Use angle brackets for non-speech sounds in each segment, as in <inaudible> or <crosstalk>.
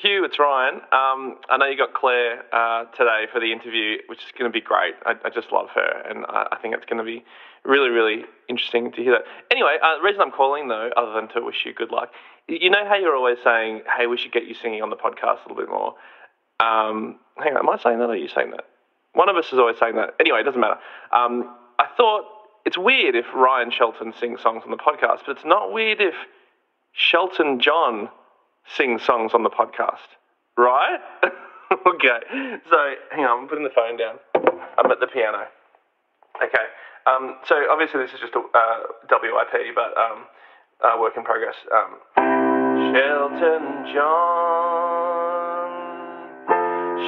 Hugh, it's Ryan. Um, I know you got Clare uh, today for the interview, which is going to be great. I, I just love her, and I, I think it's going to be really, really interesting to hear that. Anyway, uh, the reason I'm calling, though, other than to wish you good luck, you know how you're always saying, hey, we should get you singing on the podcast a little bit more. Um, hang on, am I saying that or are you saying that? One of us is always saying that. Anyway, it doesn't matter. Um, I thought it's weird if Ryan Shelton sings songs on the podcast, but it's not weird if Shelton John sing songs on the podcast, right? <laughs> okay. So hang on, I'm putting the phone down. I'm at the piano. Okay. Um, so obviously this is just a uh, WIP, but um, uh, work in progress. Um, Shelton John,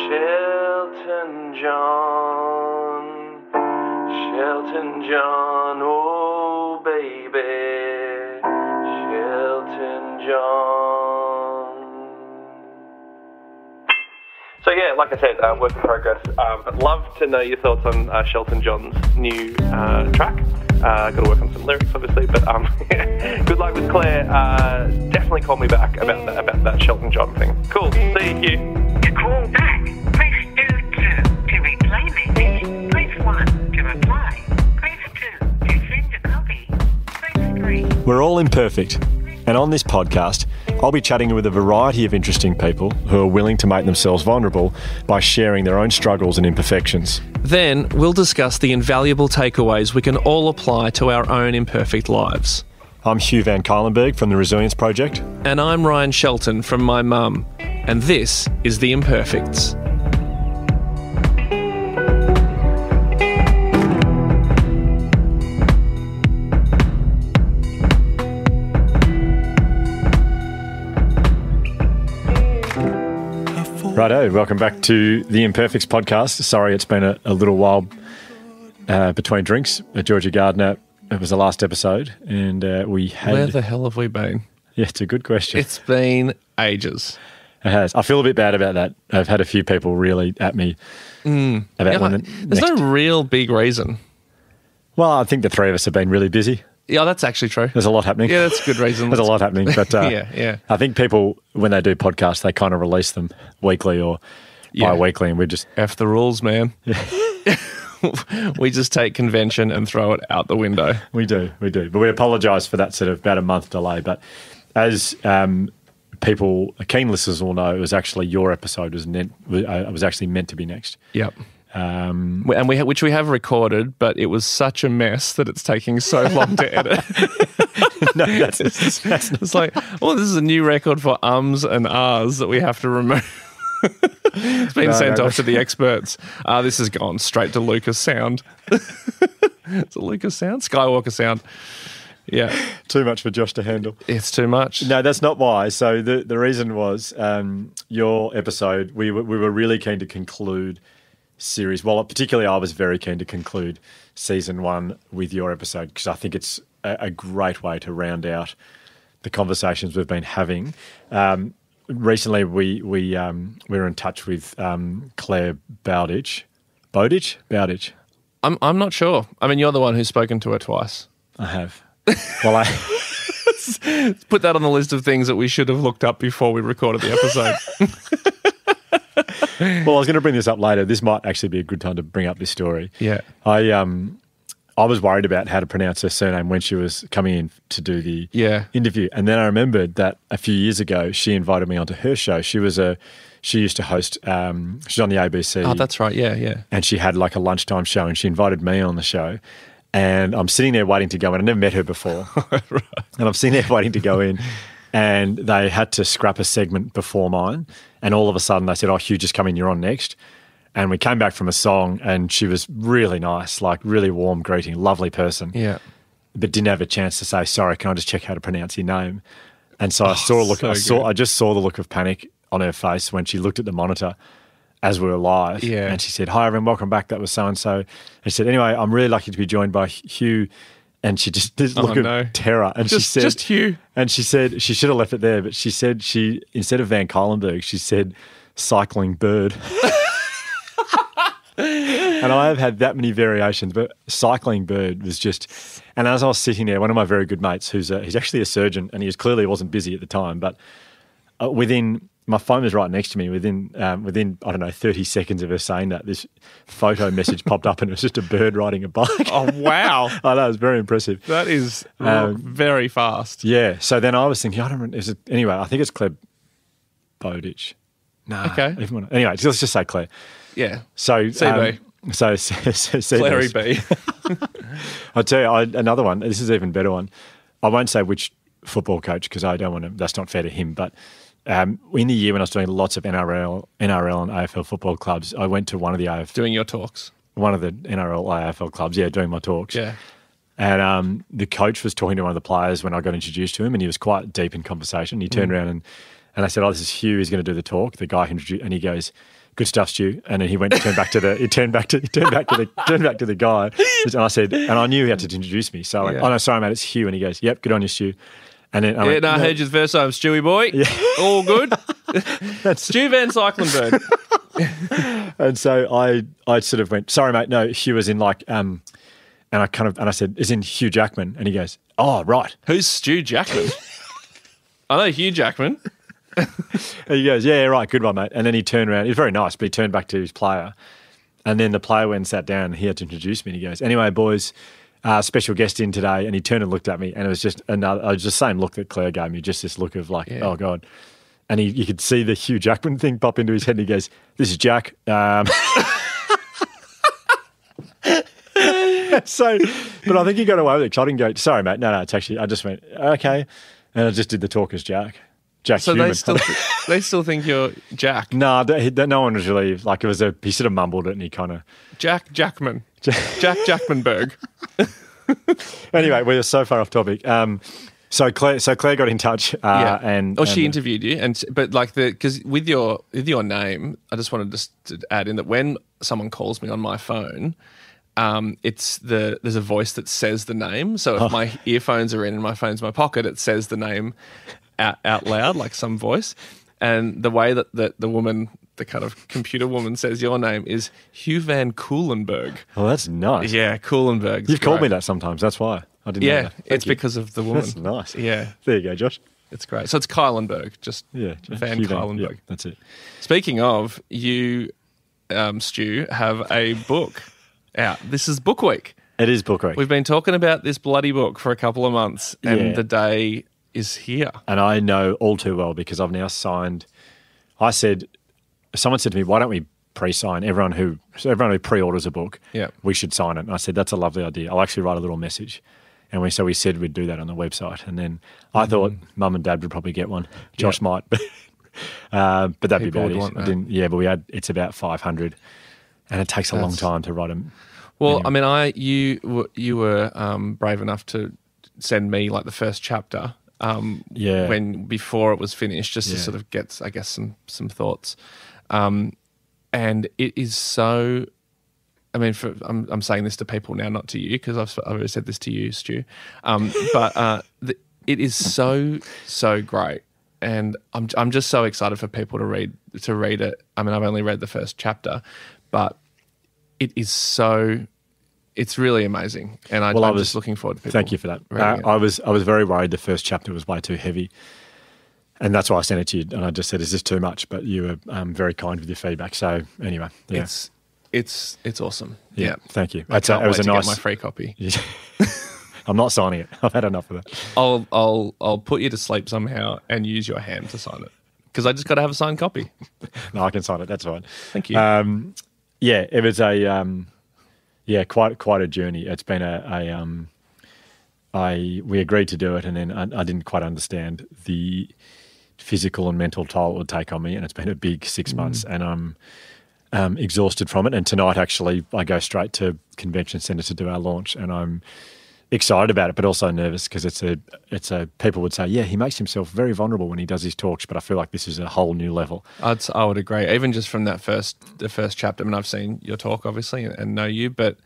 Shelton John, Shelton John, oh baby, Shelton John. So yeah, like I said, uh, work in progress. Um, I'd love to know your thoughts on uh, Shelton John's new uh, track. Uh, Got to work on some lyrics, obviously, but um, <laughs> good luck with Clare. Uh, definitely call me back about that, about that Shelton John thing. Cool. See you. To call back, press 2 2. To replay message, press 1. To reply, press 2. To send a copy, press 3. We're all imperfect, and on this podcast, I'll be chatting with a variety of interesting people who are willing to make themselves vulnerable by sharing their own struggles and imperfections. Then we'll discuss the invaluable takeaways we can all apply to our own imperfect lives. I'm Hugh Van Cuylenburg from the Resilience Project. And I'm Ryan Shelton from My Mum, and this is The Imperfects. Righto, welcome back to the Imperfects podcast. Sorry, it's been a, a little while uh, between drinks. Georgia Gardner, it was the last episode, and uh, we had. Where the hell have we been? yeah, it's a good question. It's been ages. It has. I feel a bit bad about that. I've had a few people really at me about Mm. Yeah, when the there's next- no real big reason. Well, I think the three of us have been really busy. Yeah, that's actually true. There's a lot happening. Yeah, that's a good reason. <laughs> There's a lot happening, but <laughs> uh, Yeah, yeah. I think people when they do podcasts, they kind of release them weekly or Yeah. bi-weekly, and we just F the rules, man. <laughs> we just take convention and throw it out the window. we do, we do. But we apologise for that sort of about a month delay. But as um, people, keen listeners will know, it was actually your episode was meant uh, was actually meant to be next. Yep. Um, And we which we have recorded, but it was such a mess that it's taking so <laughs> long to edit. <laughs> no, that's, that's <laughs> It's like, well, this is a new record for ums and ahs that we have to remove. it's been No, sent no, off to the experts. Uh, this has gone straight to Lucas Sound. it's a Lucas Sound, Skywalker Sound. Yeah, too much for Josh to handle. it's too much. No, that's not why. So the the reason was um, your episode. We were, we were really keen to conclude series. Well, particularly, I was very keen to conclude season one with your episode because I think it's a, a great way to round out the conversations we've been having. Um, recently, we we um, we were in touch with um, Clare Bowditch. Bowditch? Bowditch. I'm I'm not sure. I mean, you're the one who's spoken to her twice. I have. Well, I. <laughs> Put that on the list of things that we should have looked up before we recorded the episode. <laughs> <laughs> Well, I was going to bring this up later. This might actually be a good time to bring up this story. Yeah. I um, I was worried about how to pronounce her surname when she was coming in to do the Yeah. interview, and then I remembered that a few years ago she invited me onto her show. She was a she used to host. Um, she's on the ABC. Oh, that's right. Yeah, yeah. and she had like a lunchtime show, and she invited me on the show. And I'm sitting there waiting to go in. I never met her before, <laughs> and I'm sitting there waiting to go in. And they had to scrap a segment before mine. And all of a sudden, they said, "Oh, Hugh, just come in. You're on next." And we came back from a song, and she was really nice, like really warm greeting, lovely person Yeah. but didn't have a chance to say sorry. Can I just check how to pronounce your name? And so I oh, saw a look. so I saw. good. I just saw the look of panic on her face when she looked at the monitor as we were live. Yeah. And she said, "Hi, everyone. Welcome back. That was so and so." And she said, "Anyway, I'm really lucky to be joined by Hugh." And she just this Oh, look of no. terror. And Just- she said, just Hugh. And she said she should have left it there, but she said she instead of Van Cuylenburg, she said cycling bird. <laughs> and I have had that many variations, but cycling bird was just. And as I was sitting there, one of my very good mates, who's a, he's actually a surgeon, and he was clearly wasn't busy at the time, but uh, within my phone was right next to me. Within um, within I don't know thirty seconds of her saying that, this photo message popped up, and it was just a bird riding a bike. Oh wow, I know it was very impressive. that is Um, very fast. Yeah. So then I was thinking, I don't remember. Is it anyway? I think it's Clare Bowditch. No. Okay. Even anyway, let's just say Clare. Yeah, So CB. Um, <laughs> so, so, so Clary. B. <laughs> I'll tell you I, another one. This is an even better one. I won't say which football coach because I don't want to. That's not fair to him. But um, in the year when I was doing lots of NRL, NRL and AFL football clubs, I went to one of the AFL, Doing your talks. one of the NRL AFL clubs. Yeah, doing my talks. Yeah. And um, the coach was talking to one of the players when I got introduced to him, and he was quite deep in conversation. He turned around and, and I said, "Oh, this is Hugh. He's going to do the talk." The guy introduced, and he goes, "Good stuff, Stu." And then he went, turned back to the, he turned back to, he turned back to the, <laughs> turned back to the guy, and I said, and I knew he had to introduce me, so I Yeah. "Oh no, sorry, mate, it's Hugh." And he goes, "Yep, good on you, Stu." And then I Yeah, went, no, I "No." heard you the first time, Stewie boy. <laughs> All good. <laughs> That's Stu Van Cyclenberg. <laughs> And so I, I sort of went, sorry, mate, no, Hugh was in like, um, and I kind of, and I said, is in Hugh Jackman. And he goes, oh, right. Who's Stu Jackman? I know Hugh Jackman. And he goes, yeah, yeah, right, good one, mate. And then he turned around. He was very nice, but he turned back to his player. And then the player went and sat down and he had to introduce me. And he goes, anyway, boys, uh, special guest in today. And he turned and looked at me. And it was just another, it was the same look that Clare gave me, just this look of like, Yeah. oh, God. And he, you could see the Hugh Jackman thing pop into his head. And he goes, this is Jack. Um, <laughs> so, but I think he got away with it. I didn't go, sorry, mate. No, no, it's actually, I just went, okay. And I just did the talk as Jack. Jack So Human. they still <laughs> they still think you're Jack. No, that, no one was really like it was a. He sort of mumbled it and he kind of. Jack Jackman. Jack Jackmanberg. <laughs> Anyway, we're so far off topic. Um, so Clare, so Clare got in touch, uh, and oh, she and- interviewed you, and but like the because with your with your name, I just wanted just to add in that when someone calls me on my phone, um, it's the there's a voice that says the name. So Oh. if my earphones are in and my phone's in my pocket, it says the name out, out loud like some voice. And the way that the, the woman, the kind of computer woman, says your name is Hugh Van Coolenberg. Oh, that's nice. Yeah, Coolenberg. You've called me that sometimes. That's why I didn't. know Yeah, it's you. because of the <laughs> woman. that's nice. Yeah, There you go, Josh. it's great. So it's Cuylenburg, just Yeah, Van Hugh Van- yeah, that's it. Speaking of, you, um, Stu, have a book out. This is Book Week. It is book week, We've been talking about this bloody book for a couple of months, and Yeah. the day is here. and I know all too well because I've now signed. I said, someone said to me, "Why don't we pre-sign everyone who so everyone who pre-orders a book? Yeah. we should sign it." And I said, "That's a lovely idea. I'll actually write a little message." And we so we said we'd do that on the website, and then I Mm-hmm. thought mum and dad would probably get one. Josh might, <laughs> uh, but that'd People be bad. that. didn't, yeah, but we had it's about five hundred, and it takes a long time to write them. Well, I mean, I you were you were um, brave enough to send me like the first chapter. Um, Yeah. When before it was finished, just to sort of get, I guess, some some thoughts. Um, and it is so. I mean, for, I'm I'm saying this to people now, not to you, because I've I've already said this to you, Stu. Um, <laughs> but uh, the, it is so so great, and I'm I'm just so excited for people to read to read it. I mean, I've only read the first chapter, but it is so it's really amazing and I, Well, I i'm was- just looking forward to people Thank you for that. Uh. I was I was very worried the first chapter was way too heavy, and that's why I sent it to you. And I just said, "Is this too much?" But you were um, very kind with your feedback. So anyway, yeah, it's it's it's awesome yeah, yeah, thank you. I That's a, it was a nice. my free copy <laughs> I'm not signing it. <laughs> I've had enough of that. i'll i'll i'll put you to sleep somehow and use your hand to sign it because i just got to have a signed copy <laughs> No, I can sign it. That's fine. thank you Um, yeah, it was a um, yeah quite quite a journey. It's been a, a um, I we agreed to do it, and then I, I didn't quite understand the physical and mental toll it would take on me, and it's been a big six months, and I'm um, exhausted from it. And tonight, actually, I go straight to convention centre to do our launch, and I'm excited about it, but also nervous because it's a it's a people would say, yeah, he makes himself very vulnerable when he does his talks, but I feel like this is a whole new level. I'd, I would agree even just from that first the first chapter i mean i've seen your talk obviously and, and know you but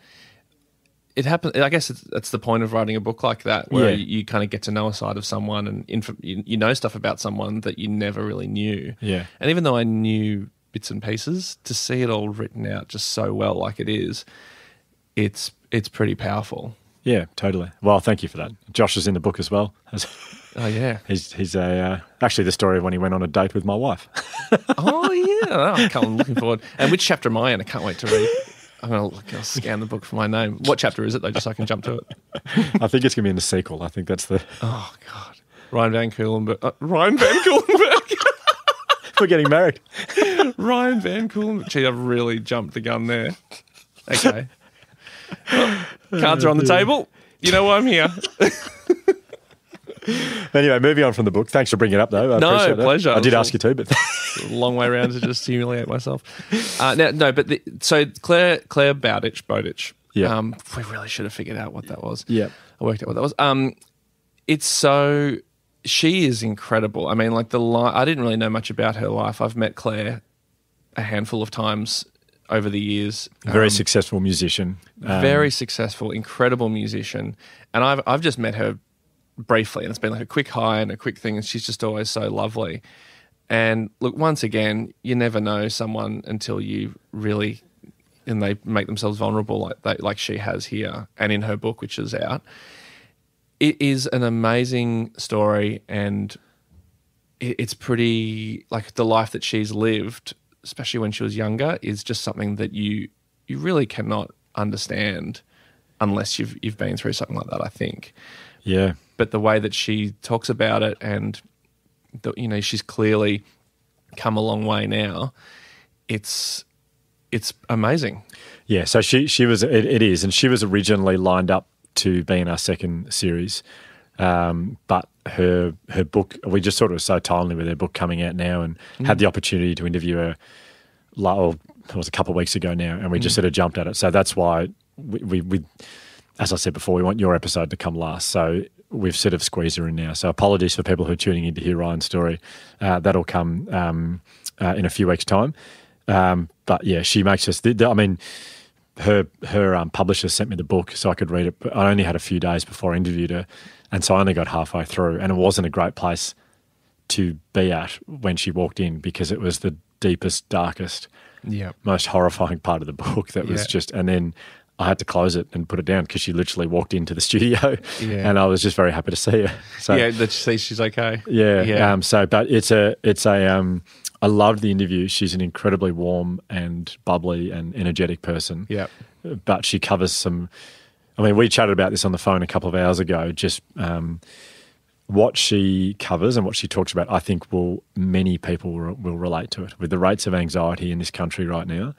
it happens i guess it's, that's the point of writing a book like that where Yeah. you, you kind of get to know a side of someone and inf- you, you know stuff about someone that you never really knew Yeah. and even though i knew bits and pieces to see it all written out just so well like it is it's it's pretty powerful Yeah, totally. Well, thank you for that. Josh is in the book as well. <laughs> oh yeah He's he's a uh, actually the story of when he went on a date with my wife. <laughs> oh yeah, oh, I can't- I'm looking forward. And which chapter am I in? I can't wait to read. I'm gonna look, I'll scan the book for my name. What chapter is it though, just so I can jump to it? <laughs> I think it's going to be in the sequel. I think that's the. Oh God, Ryan Van Coolenberg. Uh, Ryan Van <laughs> Coolenberg. <laughs> We're getting married. Ryan Van Coolenberg. Gee, I've really jumped the gun there. Okay. Well, cards are on the table. You know why I'm here. <laughs> Anyway, moving on from the book. Thanks for bringing it up, though. I No, appreciate it. pleasure. I did ask you to, but <laughs> long way around to just humiliate myself. Uh, no, no, but the, so Clare Clare Bowditch Bowditch. Yeah. Um, we really should have figured out what that was. Yeah. I worked out what that was. Um, it's so she is incredible. I mean, like the li- I didn't really know much about her life. I've met Clare a handful of times over the years. very Um, successful musician. Um, very successful, incredible musician, and I've I've just met her briefly, and it's been like a quick hi and a quick thing, and she's just always so lovely. And look, once again, you never know someone until you really, and they make themselves vulnerable like they, like she has here, and in her book, which is out. It is an amazing story, and it, it's pretty like the life that she's lived, especially when she was younger, is just something that you you really cannot understand unless you've you've been through something like that. I think Yeah. But the way that she talks about it and the, you know she's clearly come a long way now it's it's amazing Yeah, so she she was it, it is, and she was originally lined up to be in our second series, um, but her her book we just sort of so timely with her book coming out now, and had the opportunity to interview her. Well, it was a couple of weeks ago now, and we just sort of jumped at it. So that's why we, we, we, as I said before, we want your episode to come last. So we've sort of squeezed her in now. So apologies for people who are tuning in to hear Ryan's story. Uh, that'll come um, uh, in a few weeks' time. Um, but yeah, she makes us. The- I mean, her her um, publisher sent me the book so I could read it. But I only had a few days before I interviewed her, and so I only got halfway through, and it wasn't a great place to be at when she walked in because it was the deepest, darkest, yeah most horrifying part of the book. That was Yeah. just, and then. I had to close it and put it down because she literally walked into the <laughs> studio, Yeah. and I was just very happy to see her. So yeah that she she's okay yeah. yeah Um, so, but it's a, it's a, um, I loved the interview. She's an incredibly warm and bubbly and energetic person. yeah But she covers some, I mean, we chatted about this on the phone a couple of hours ago. Just um, what she covers and what she talks about, I think will many people will, will relate to it. With the rates of anxiety in this country right now,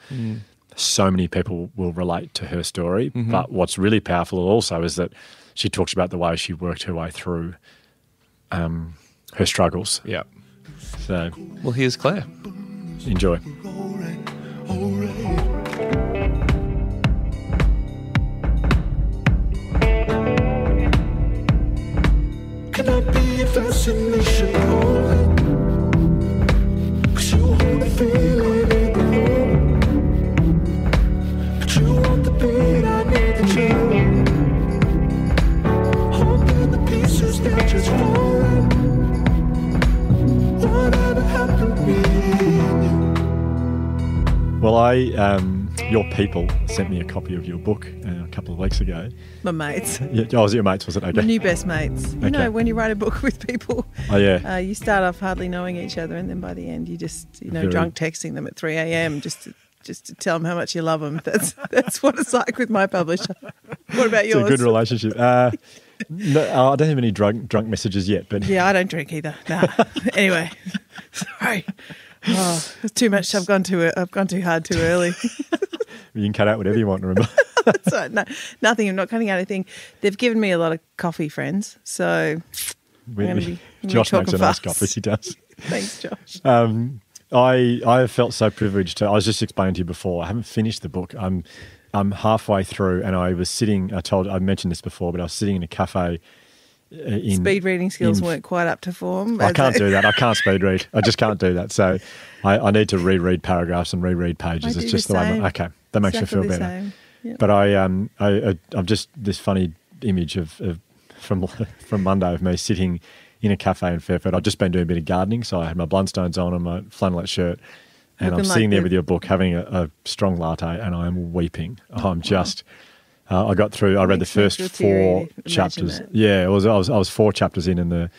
so many people will relate to her story. But what's really powerful also is that she talks about the way she worked her way through um, her struggles. yeah So well here's clare enjoy. Can I be a fascination alright? Cause you hold the Well, I, um, your people sent me a copy of your book uh, a couple of weeks ago. My mates. <laughs> Yeah, oh, was it your mates? Was it My new best mates. You Okay. know, when you write a book <laughs> with people, Oh, yeah. uh, you start off hardly knowing each other, and then by the end, you just, you know, Very- drunk texting them at 3 a.m. just to, just to tell them how much you love them. <laughs> That's that's what it's like with my publisher. What about It's a yours? good relationship. Uh, no, I don't have any drunk drunk messages yet, but Yeah, I don't drink either. Nah. anyway, sorry. Oh, it's too much. I've gone too. I've gone too hard too early. <laughs> you can cut out whatever you want. Remember? <laughs> so no, nothing. I'm not cutting out anything. They've given me a lot of coffee friends. So We- be- <laughs> I'm gonna be Josh makes a nice coffee. He does. thanks, Josh. Um, I I have felt so privileged. To, I was just explaining to you before. I haven't finished the book. I'm I'm halfway through, and I was sitting. I told I mentioned this before, but I was sitting in a cafe. Uh, In, Speed reading skills in- weren't quite up to form. I can't do that. I <laughs> can't speed read. I just can't do that. So I, I need to reread paragraphs and reread pages. It's just the the, way. same. My, okay, that makes Exactly me feel better. Yep. But I um I, I I've just this funny image of, of from <laughs> from Monday of me sitting in a cafe in Fairfield. I've just been doing a bit of gardening, so I had my Blundstones on and my flannelette shirt, and I'm Looking sitting like there the- with your book, having a, a strong latte, and I am weeping. <laughs> I'm just. Uh, I got through. I read the first four chapters. Yeah, it was. I was. I was four chapters in, in the,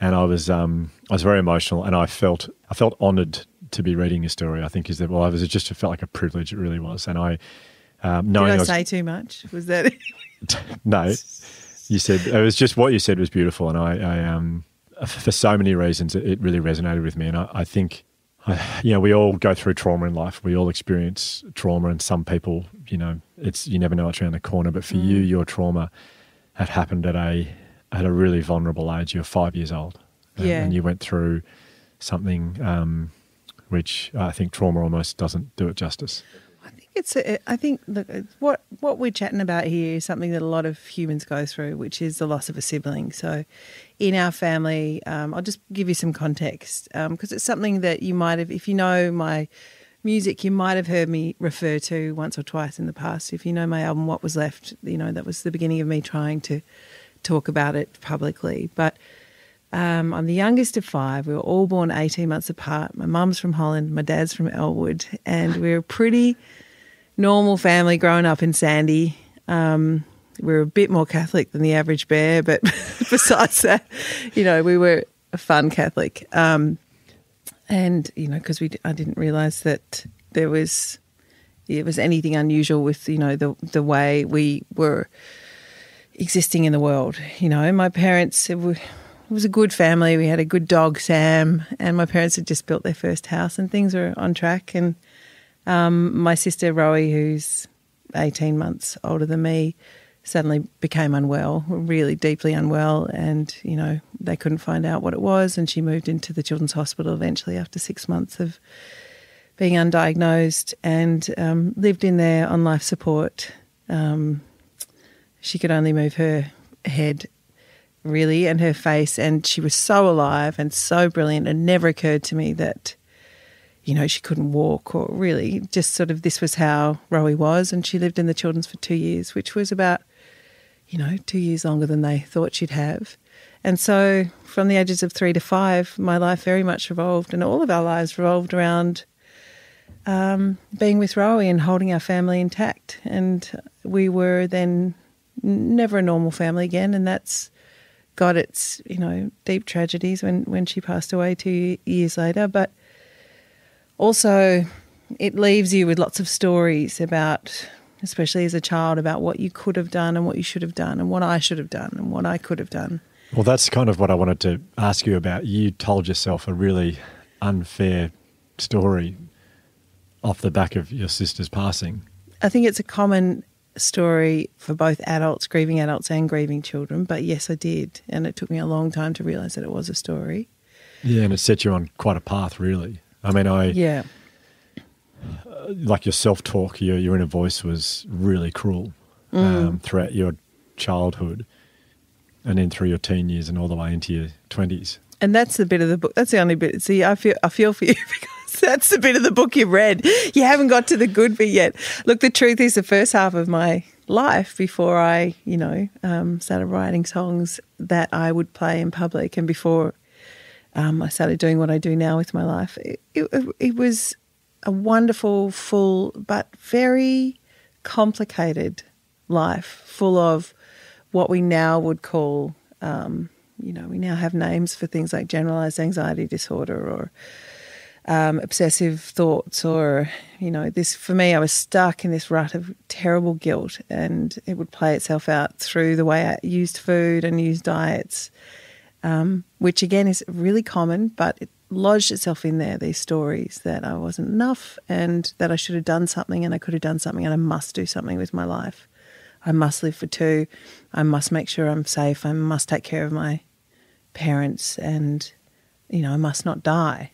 and I was. Um, I was very emotional, and I felt. I felt honoured to be reading your story. I think is that well, it was just it felt like a privilege. It really was, and I um, Did knowing I I was, say too much? Was that <laughs> <laughs> no, you said it was just what you said was beautiful, and I, I um, for so many reasons, it, it really resonated with me, and I, I think. <sighs> You know, we all go through trauma in life. We all experience trauma, and some people, you know, it's you never know what's around the corner. But for you, your trauma had happened at a at a really vulnerable age. You're five years old, and- Yeah. and you went through something um, which I think trauma almost doesn't do it justice. I think it's. A, I think look, what what we're chatting about here is something that a lot of humans go through, which is the loss of a sibling. So, in our family, um, I'll just give you some context because it's something that you might have, if you know my music, you might have heard me refer to once or twice in the past. If you know my album, What Was Left, you know that was the beginning of me trying to talk about it publicly, but. Um, I'm the youngest of five. We were all born 18 months apart. My mum's from Holland, my dad's from Elwood, and we were a pretty normal family growing up in Sandy. Um, we were a bit more Catholic than the average bear, but <laughs> besides that, you know, we were a fun Catholic. Um, and you know, because we, I didn't realise that there was, it was anything unusual with you know the the way we were existing in the world. You know, my parents it was a good family. We had a good dog, Sam, and my parents had just built their first house, and things were on track. And um, my sister Rowie, who's eighteen months older than me, suddenly became unwell, really deeply unwell, and you know they couldn't find out what it was, and she moved into the children's hospital eventually after six months of being undiagnosed and um, lived in there on life support. Um, she could only move her head really and her face and she was so alive and so brilliant it never occurred to me that you know she couldn't walk or really just sort of this was how Rowie was and she lived in the children's for 2 years which was about you know 2 years longer than they thought she'd have. And so from the ages of 3 to 5 my life very much revolved and all of our lives revolved around um, being with Rowie and holding our family intact. And we were then never a normal family again and that's got its you know deep tragedies when when she passed away two years later. But also it leaves you with lots of stories about especially as a child about what you could have done and what you should have done and what I should have done and what I could have done Well, that's kind of what I wanted to ask you about. You told yourself a really unfair story off the back of your sister's passing. I think it's a common story for both adults, grieving adults and grieving children. But yes, I did. And it took me a long time to realize that it was a story. Yeah, and it set you on quite a path, really. I mean, I Yeah. Like your self talk, your your inner voice was really cruel Mm. um, throughout your childhood, and then through your teen years and all the way into your twenties. And that's the bit of the book. That's the only bit. See, I feel I feel for you <laughs> because that's the bit of the book you've read. You haven't got to the good bit yet. Look, the truth is, the first half of my life before I, you know, um, started writing songs that I would play in public, and before um, I started doing what I do now with my life, it, it, it was a wonderful, full, but very complicated life, full of what we now would call um, you know, we now have names for things like generalized anxiety disorder or um, obsessive thoughts, or, you know, this for me, I was stuck in this rut of terrible guilt, and it would play itself out through the way I used food and used diets, um, which again is really common, but it lodged itself in there, these stories that I wasn't enough and that I should have done something and I could have done something and I must do something with my life. I must live for two. I must make sure I'm safe. I must take care of my parents and, you know, I must not die.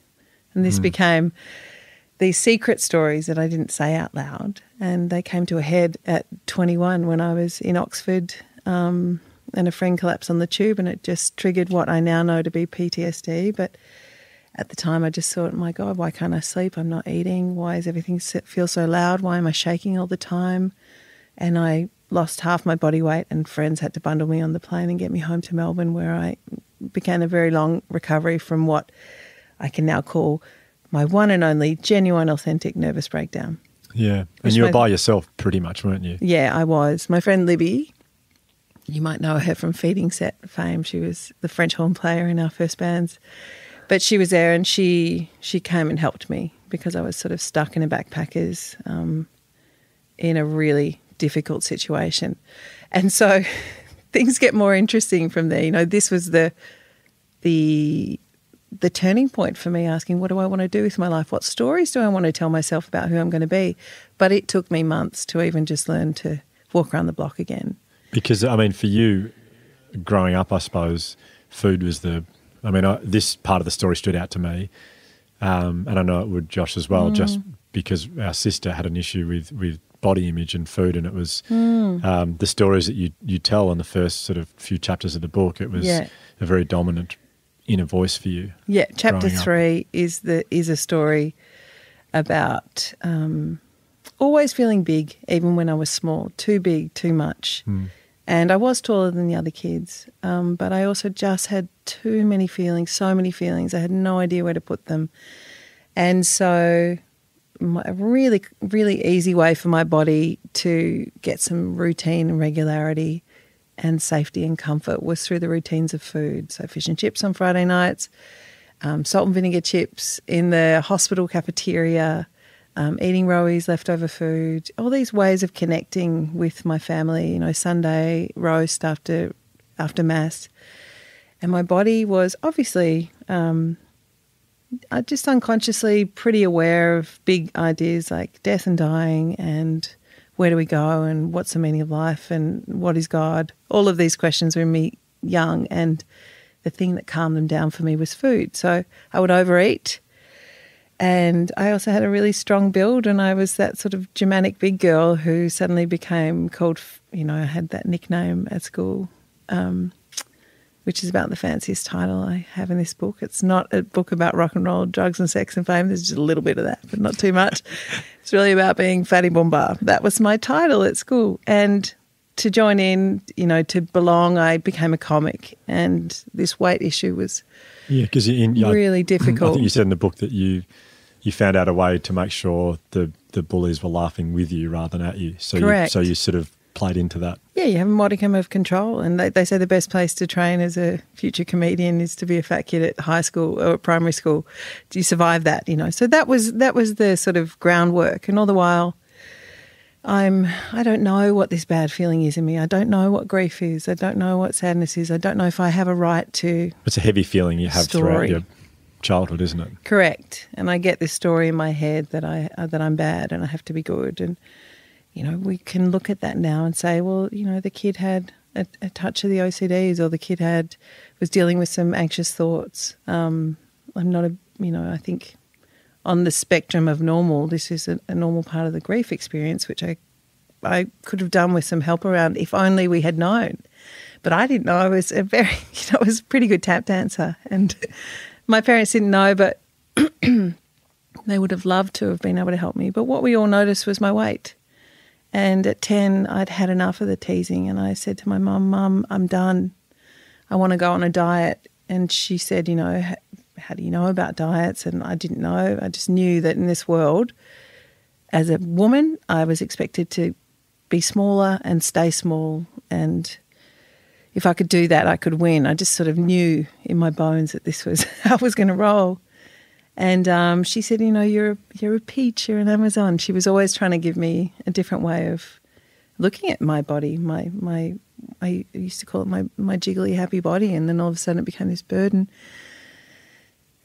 And this became these secret stories that I didn't say out loud. And they came to a head at 21 when I was in Oxford um, and a friend collapsed on the tube and it just triggered what I now know to be PTSD. But at the time, I just thought, my God, why can't I sleep? I'm not eating. Why is everything feel so loud? Why am I shaking all the time? And I lost half my body weight, and friends had to bundle me on the plane and get me home to Melbourne, where I began a very long recovery from what I can now call my one and only genuine, authentic nervous breakdown. Yeah, and you were by yourself pretty much, weren't you? Yeah, I was. My friend Libby, you might know her from Feeding Set fame. She was the French horn player in our first bands. But she was there and she she came and helped me. because I was sort of stuck in a backpackers um, in a really difficult situation. And so <laughs> things get more interesting from there. You know, this was the the the turning point for me asking what do I want to do with my life? What stories do I want to tell myself about who I'm going to be? But it took me months to even just learn to walk around the block again. Because I mean, for you, growing up, I suppose food was the. I mean, I, this part of the story stood out to me, um, and I know it would Josh as well, just because our sister had an issue with with body image and food, and it was um, the stories that you you tell in the first sort of few chapters of the book. It was Yeah. a very dominant inner voice for you. Yeah, chapter growing up. three is the is a story about um, always feeling big, even when I was small, too big, too much. And I was taller than the other kids, um, but I also just had too many feelings, so many feelings. I had no idea where to put them, and so a really, really easy way for my body to get some routine and regularity and safety and comfort was through the routines of food. So fish and chips on Friday nights, um, salt and vinegar chips in the hospital cafeteria, um, eating Rowies leftover food, all these ways of connecting with my family. You know, Sunday roast after after mass, and my body was obviously um, just unconsciously pretty aware of big ideas like death and dying and where do we go and what's the meaning of life and what is God. All of these questions were in me young and the thing that calmed them down for me was food. So I would overeat and I also had a really strong build and I was that sort of Germanic big girl who suddenly became called, you know, I had that nickname at school. Um, which is about the fanciest title I have in this book. It's not a book about rock and roll, drugs and sex and fame. There's just a little bit of that, but not too much. <laughs> it's really about being Fatty Boomba. That was my title at school. And to join in, you know, to belong, I became a comic. And this weight issue was Yeah, because <clears throat> I- really I difficult. think you said in the book that you you found out a way to make sure the the bullies were laughing with you rather than at you. So Correct. you so you sort of played into that. Yeah, you have a modicum of control. And they, they say the best place to train as a future comedian is to be a fat kid at high school or at primary school. Do you survive that? You know, so that was that was the sort of groundwork. And all the while, I'm I don't know what this bad feeling is in me. I don't know what grief is. I don't know what sadness is. I don't know if I have a right to It's a heavy feeling you have throughout Story. your childhood, isn't it? Correct. And I get this story in my head that I uh, that I'm bad and I have to be good. And you know, we can look at that now and say, well, you know, the kid had a, a touch of the OCDs, or the kid had was dealing with some anxious thoughts. Um, I'm not a, you know, I think on the spectrum of normal, this is a, a normal part of the grief experience, which I I could have done with some help around if only we had known. But I didn't know I was a very, <laughs> you know, I was a pretty good tap dancer, and my parents didn't know, but <clears throat> they would have loved to have been able to help me. But what we all noticed was my weight. And at 10, I'd had enough of the teasing. And I said to my mum, Mum, I'm done. I want to go on a diet. And she said, You know, how do you know about diets? And I didn't know. I just knew that in this world, as a woman, I was expected to be smaller and stay small. And if I could do that, I could win. I just sort of knew in my bones that this was <laughs> how I was going to roll. And um, she said, "You know, you're a, you're a peach. You're an Amazon." She was always trying to give me a different way of looking at my body. My my I used to call it my my jiggly happy body, and then all of a sudden it became this burden.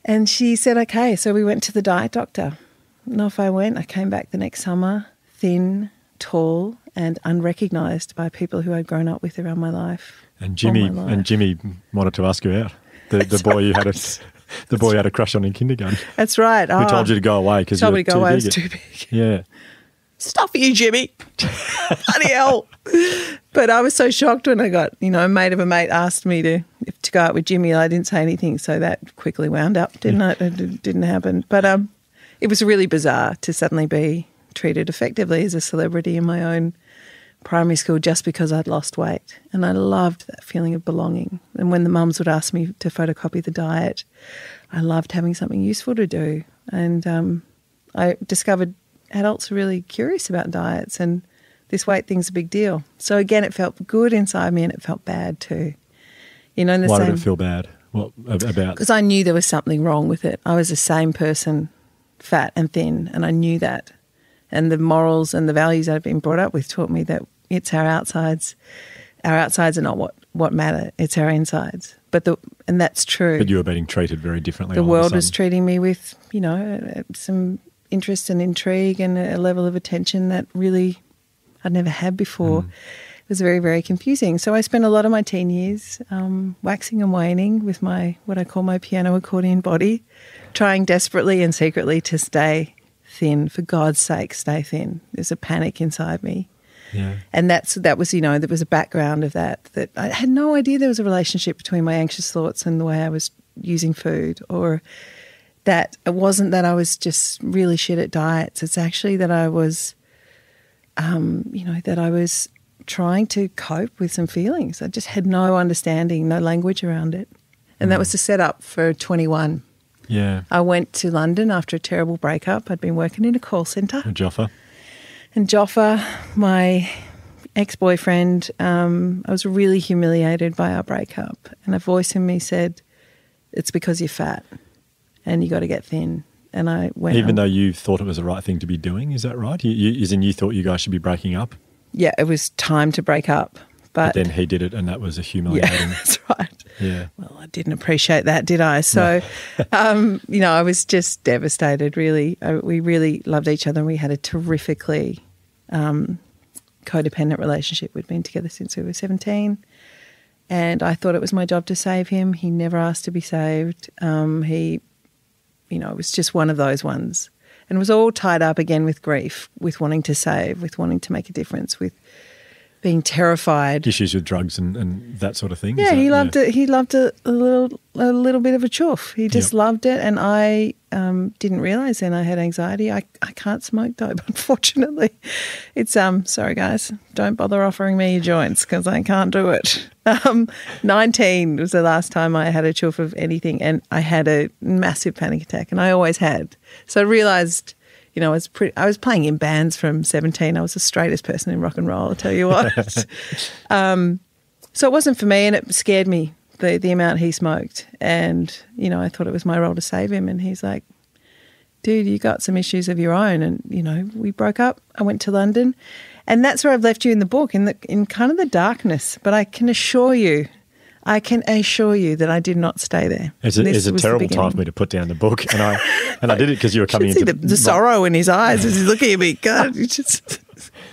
And she said, "Okay." So we went to the diet doctor. And off I went. I came back the next summer, thin, tall, and unrecognised by people who I'd grown up with around my life. And Jimmy life. and Jimmy wanted to ask you out. The the boy you had a <laughs> the boy you had a crush on in kindergarten. That's right. Who told you to go away because you told were me to go too away. Big. too big. <laughs> Yeah. stuff you, Jimmy. <laughs> Bloody hell. But I was so shocked when I got, you know, a mate of a mate asked me to to go out with Jimmy. I didn't say anything, so that quickly wound up, didn't it? It didn't happen. But um, it was really bizarre to suddenly be treated effectively as a celebrity in my own primary school just because I'd lost weight. And I loved that feeling of belonging. And when the mums would ask me to photocopy the diet, I loved having something useful to do. And um, I discovered adults are really curious about diets and this weight thing's a big deal. So again, it felt good inside me and it felt bad too. You know, in the Why same did it feel bad? What about? because I knew there was something wrong with it. I was the same person fat and thin, and I knew that. And the morals and the values I've been brought up with taught me that it's our outsides. Our outsides are not what, what matter. It's our insides. But the and that's true. But you were being treated very differently. the all of a world was treating me with, you know, uh, some interest and intrigue and a level of attention that really I'd never had before. Mm. It was very, very confusing. So I spent a lot of my teen years um, waxing and waning with my what I call my piano accordion body, trying desperately and secretly to stay thin. For God's sake, stay thin. There's a panic inside me Yeah. and that's that was you know there was a background of that that I had no idea there was a relationship between my anxious thoughts and the way I was using food or that it wasn't that I was just really shit at diets. It's actually that I was um you know that I was trying to cope with some feelings. I just had no understanding no language around it. And that was the setup for 21 Yeah. I went to London after a terrible breakup. I'd been working in a call center Joffa. And Joffa, my ex boyfriend, um, I was really humiliated by our breakup. And a voice in me said, It's because you're fat and you got to get thin. And I went, Even though you thought it was the right thing to be doing, is that right? You, you, as in, you thought you guys should be breaking up, Yeah, it was time to break up. but But, then he did it, and that was a <laughs> yeah, humiliating. that's right. Yeah. Well, I didn't appreciate that, did I? So, <laughs> um, you know, I was just devastated, really. Uh, we really loved each other and we had a terrifically um, codependent relationship. We'd been together since we were 17. And I thought it was my job to save him. He never asked to be saved. Um, he, you know, it was just one of those ones. And it was all tied up again with grief, with wanting to save, with wanting to make a difference, with being terrified. Issues with drugs and, and that sort of thing. Yeah, that- he loved it. He loved a, a little, a little bit of a chuff. He just Yep. loved it, and I um, didn't realize then I had anxiety. I, I can't smoke dope, <laughs> unfortunately. It's um, sorry guys, don't bother offering me your joints because I can't do it. <laughs> Um, Nineteen was the last time I had a chuff of anything, and I had a massive panic attack, and I always had. So I realized. You know, I was pretty, I was playing in bands from seventeen. I was the straightest person in rock and roll. I'll tell you what. <laughs> Um, so it wasn't for me, and it scared me the the amount he smoked. And you know, I thought it was my role to save him. And he's like, "Dude, you got some issues of your own." And you know, we broke up. I went to London, and that's where I've left you in the book, in the in kind of the darkness. But I can assure you, I can assure you that I did not stay there. It's a, it's a terrible time for me to put down the book, and I and I did it because you were coming You should see into the, the sorrow in his eyes as he's looking at me. God, it's just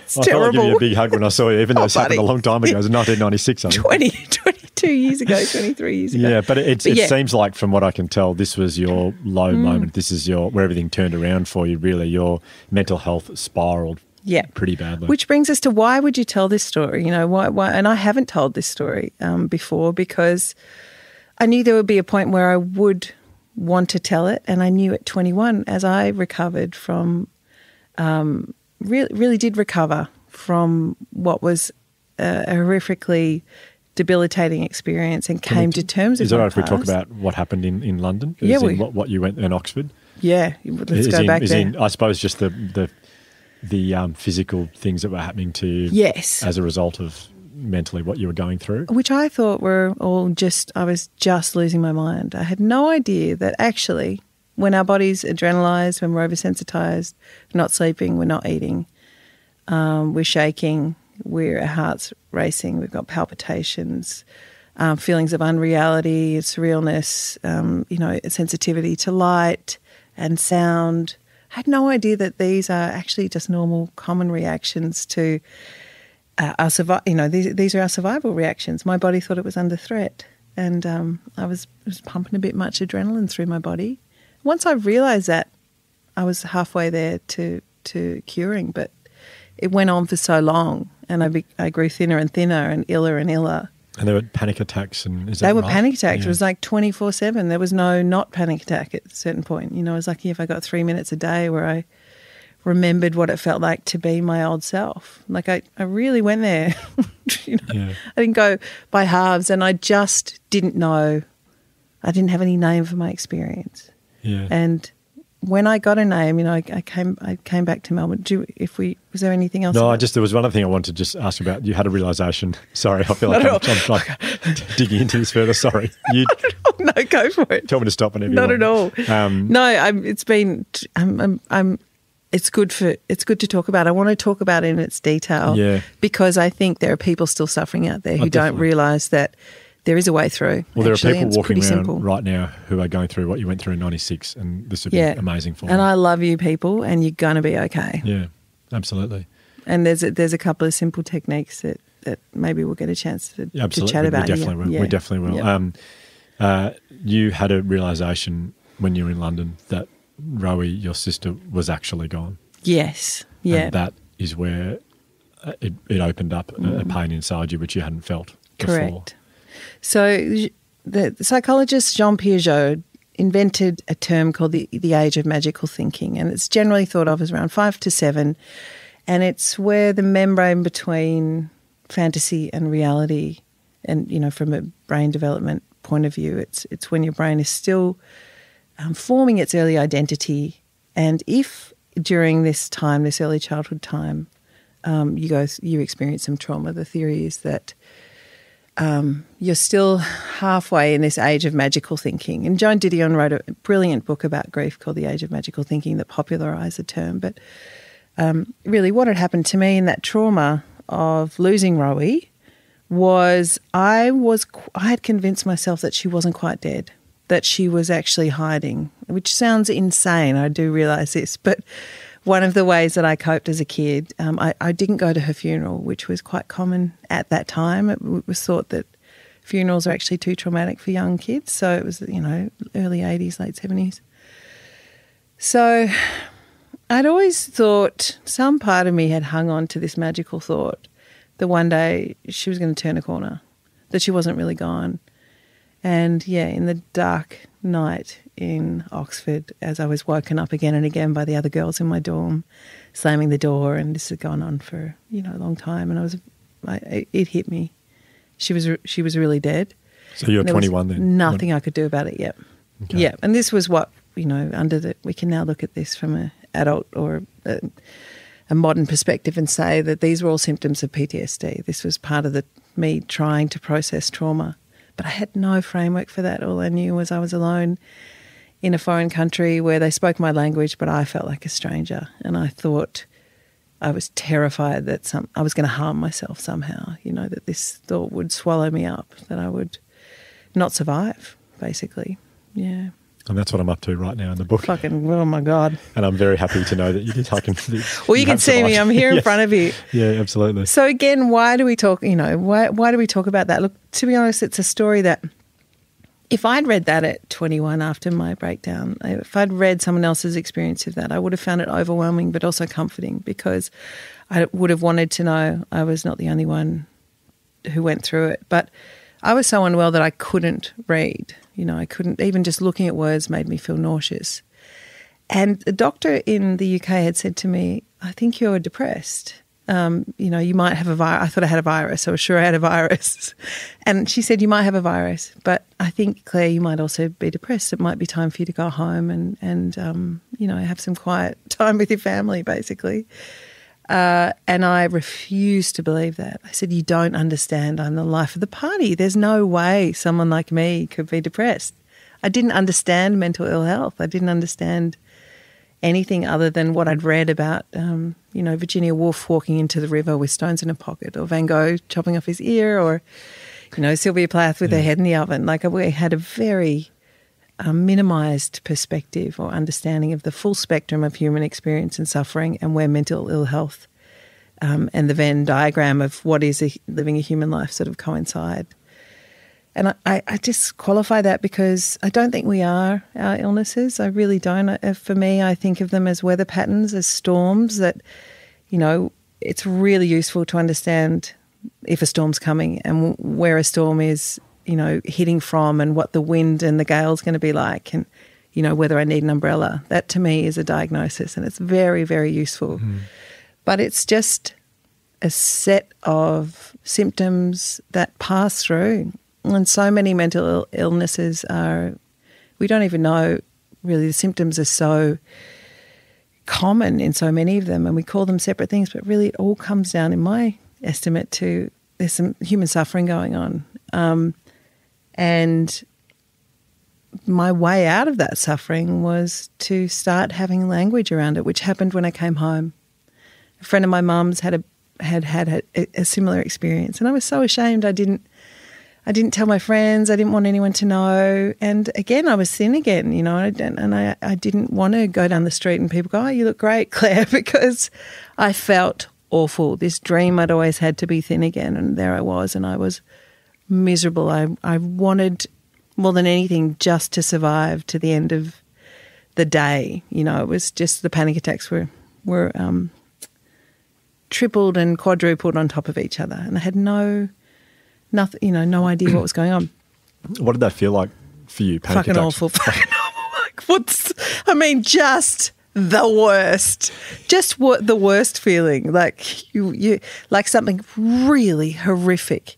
it's I felt like giving you a big hug when I saw you, even though Oh, it's happened a long time ago. It was 1996. I think. 20, 22 years ago, 23 years ago. Yeah, but it, it's But it seems like, from what I can tell, this was your low Mm. moment. This is your where everything turned around for you. Really, your mental health spiraled Yeah. pretty badly. Which brings us to why would you tell this story? You know, why, why and I haven't told this story um, before because I knew there would be a point where I would want to tell it. And I knew at 21, as I recovered from, um, really, really did recover from what was a, a horrifically debilitating experience and Can came we- to terms with Is it all my right if we talk about what happened in, in London? Yeah, As we- what, what you went in Oxford. Yeah, let's Is go in, back is there. in, I suppose just the the the um, physical things that were happening to you Yes. as a result of mentally what you were going through. which I thought were all just, I was just losing my mind. I had no idea that actually, when our body's adrenalized, when we're oversensitized, we're not sleeping, we're not eating, um, we're shaking, we're, our heart's racing, we've got palpitations, um, feelings of unreality, surrealness, um, you know, sensitivity to light and sound. I had no idea that these are actually just normal, common reactions to uh, our survi- You know, these these are our survival reactions. My body thought it was under threat, and um, I was was pumping a bit much adrenaline through my body. Once I realised that, I was halfway there to to curing, but it went on for so long, and I be, I grew thinner and thinner, and iller and iller. And there were panic attacks, and is They were right? panic attacks. Yeah. It was like 24 7. There was no not panic attack at a certain point. You know, I was lucky if I got three minutes a day where I remembered what it felt like to be my old self. Like I, I really went there. <laughs> you know, Yeah. I didn't go by halves and I just didn't know. I didn't have any name for my experience. yeah. And when I got a name, you know, I, I came I came back to Melbourne. Do you, if we was there anything else? No, I just there was one other thing I wanted to just ask about. You had a realization. <laughs> Sorry, I feel like I'm, I'm like <laughs> digging into this further. Sorry, <laughs> you no, go for it. tell me to stop whenever. Not you at all. Um, no, I'm, it's been. I'm, I'm, I'm. It's good for. It's good to talk about. I want to talk about it in its detail. Yeah. Because I think there are people still suffering out there who Oh, don't realise that there is a way through. Well, there actually, are people it's walking around simple. right now who are going through what you went through in '96, and this would Yeah. be amazing for And them. I love you, people, and you're gonna be okay. yeah, absolutely. And there's a, there's a couple of simple techniques that, that maybe we'll get a chance to, Yeah, to chat we, about. we definitely here. will. Yeah. We definitely will. Yeah. Um, uh, you had a realization when you were in London that Rowie, your sister, was actually gone. yes. Yeah. And that is where uh, it, it opened up a, a pain inside you which you hadn't felt before. So the, the psychologist Jean Piaget invented a term called the, the age of magical thinking, and it's generally thought of as around five to seven, and it's where the membrane between fantasy and reality, and you know, from a brain development point of view, it's it's when your brain is still um, forming its early identity, and if during this time, this early childhood time, um, you go you experience some trauma, the theory is that you're still halfway in this age of magical thinking. And Joan Didion wrote a brilliant book about grief called The Age of Magical Thinking that popularized the term. But um, really, what had happened to me in that trauma of losing Rowie was I was I had convinced myself that she wasn't quite dead, that she was actually hiding, which sounds insane. I do realize this, but one of the ways that I coped as a kid, um, I, I didn't go to her funeral, which was quite common at that time. It was thought that funerals are actually too traumatic for young kids, so it was you know early eighties, late seventies. So I'd always thought some part of me had hung on to this magical thought that one day she was going to turn a corner, that she wasn't really gone. And yeah, in the dark night in Oxford, as I was woken up again and again by the other girls in my dorm, slamming the door, and this had gone on for you know a long time, and I was, I, it- it hit me. She was she was really dead. So you're 21 then? Nothing I could do about it yet. Okay. Yeah, and this was what you know. Under the, we can now look at this from an adult or a, a modern perspective and say that these were all symptoms of PTSD. This was part of the me trying to process trauma, but I had no framework for that. All I knew was I was alone in a foreign country where they spoke my language, but I felt like a stranger, and I thought. I was terrified that some I was going to harm myself somehow. You know that this thought would swallow me up, that I would not survive, basically. Yeah. And that's what I'm up to right now in the book. Fucking, oh my God. And I'm very happy to know that you did. I can, <laughs> Well, you can have <laughs> see me. I'm here in <laughs> Yes. front of you. Yeah, absolutely. So again, why do we talk, you know, why, why do we talk about that? Look, to be honest, it's a story that if I'd read that at 21 after my breakdown, if I'd read someone else's experience of that, I would have found it overwhelming but also comforting because I would have wanted to know I was not the only one who went through it. But I was so unwell that I couldn't read. You know, I couldn't, even just looking at words made me feel nauseous. And the doctor in the UK had said to me, I think you're depressed. Um, you know, you might have a virus. I thought I had a virus. I was sure I had a virus. <laughs> And she said, You might have a virus, but I think, Clare, you might also be depressed. It might be time for you to go home and, and um, you know, have some quiet <laughs> time with your family, basically. Uh, and I refused to believe that. I said, You don't understand. I'm the life of the party. There's no way someone like me could be depressed. I didn't understand mental ill health. I didn't understand anything other than what I'd read about, um, you know, Virginia Woolf walking into the river with stones in her pocket, or Van Gogh chopping off his ear, or, you know, Sylvia Plath with her head in the oven. Like, we had a very um, minimized perspective or understanding of the full spectrum of human experience and suffering and where mental ill health um, and the Venn diagram of what is a, living a human life sort of coincide. And I, I, qualify that because I don't think we are our illnesses. I really don't. Uh, For me, I think of them as weather patterns, as storms that, you know, it's really useful to understand if a storm's coming and where a storm is, you know, hitting from and what the wind and the gale's going to be like and, you know, whether I need an umbrella. That to me is a diagnosis and it's very, very useful. But it's just a set of symptoms that pass through. And so many mental Ill- illnesses are, we don't even know really the symptoms are so common in so many of them, and we call them separate things, but really it all comes down, in my estimate, to there's some human suffering going on. Um, and my way out of that suffering was to start having language around it, which happened when I came home. A friend of my mum's had a had had a, a similar experience, and I was so ashamed I didn't I didn't tell my friends. I didn't want anyone to know. And again, I was thin again, you know, and I, didn't- and I, I didn't want to go down the street and people go, oh, you look great, <laughs> Clare, <laughs> because I felt awful. This dream I'd always had to be thin again. And there I was, and I was miserable. I, I wanted more than anything just to survive to the end of the day. You know, it was just the panic attacks were, were um, tripled and quadrupled on top of each other. And I had no nothing, you know, no idea what was going on. <clears throat> What did that feel like for you? Panic Fucking attacks? awful. Fucking <laughs> awful. Like, what's, I mean, just the worst. Just what the worst feeling. Like you, you, like something really horrific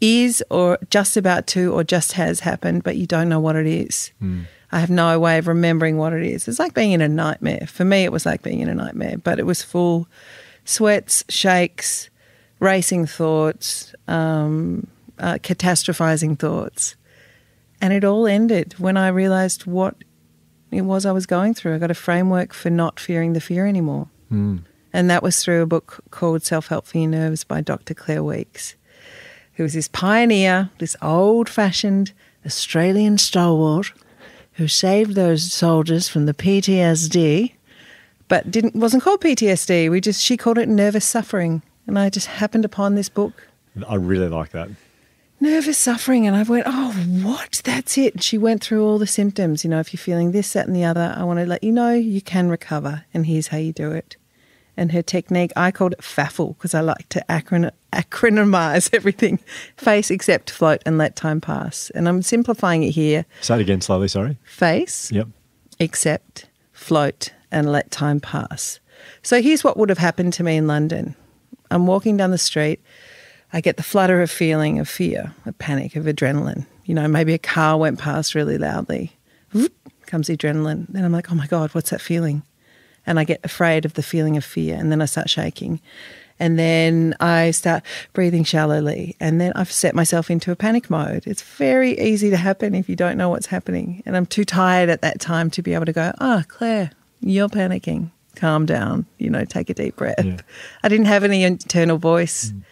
is or just about to or just has happened, but you don't know what it is. Hmm. I have no way of remembering what it is. It's like being in a nightmare. For me, it was like being in a nightmare, but it was full sweats, shakes, racing thoughts, um, uh, catastrophizing thoughts. And it all ended when I realized what it was I was going through. I got a framework for not fearing the fear anymore. And that was through a book called Self Help for Your Nerves by Dr. Claire Weekes, who was this pioneer, this old fashioned Australian stalwart who saved those soldiers from the PTSD, but didn't wasn't called PTSD. We just she called it nervous suffering. And I just happened upon this book I really like that. nervous suffering and I went, oh, what? That's it. And she went through all the symptoms. You know, if you're feeling this, that, and the other, I want to let you know you can recover, and here's how you do it. And her technique, I called it FAFFle because I like to acron- acronymize <laughs> everything face, accept, float, and let time pass. And I'm simplifying it here Say it again slowly, sorry. face, Yep. accept, float, and let time pass. So here's what would have happened to me in London. I'm walking down the street. I get the flutter of feeling of fear, of panic, of adrenaline. You know, maybe a car went past really loudly. Whoop, comes the adrenaline. Then I'm like, oh my God, what's that feeling? And I get afraid of the feeling of fear. And then I start shaking. And then I start breathing shallowly. And then I've set myself into a panic mode. It's very easy to happen if you don't know what's happening. And I'm too tired at that time to be able to go, ah, Clare, you're panicking. Calm down. You know, take a deep breath. Yeah. I didn't have any internal voice mm.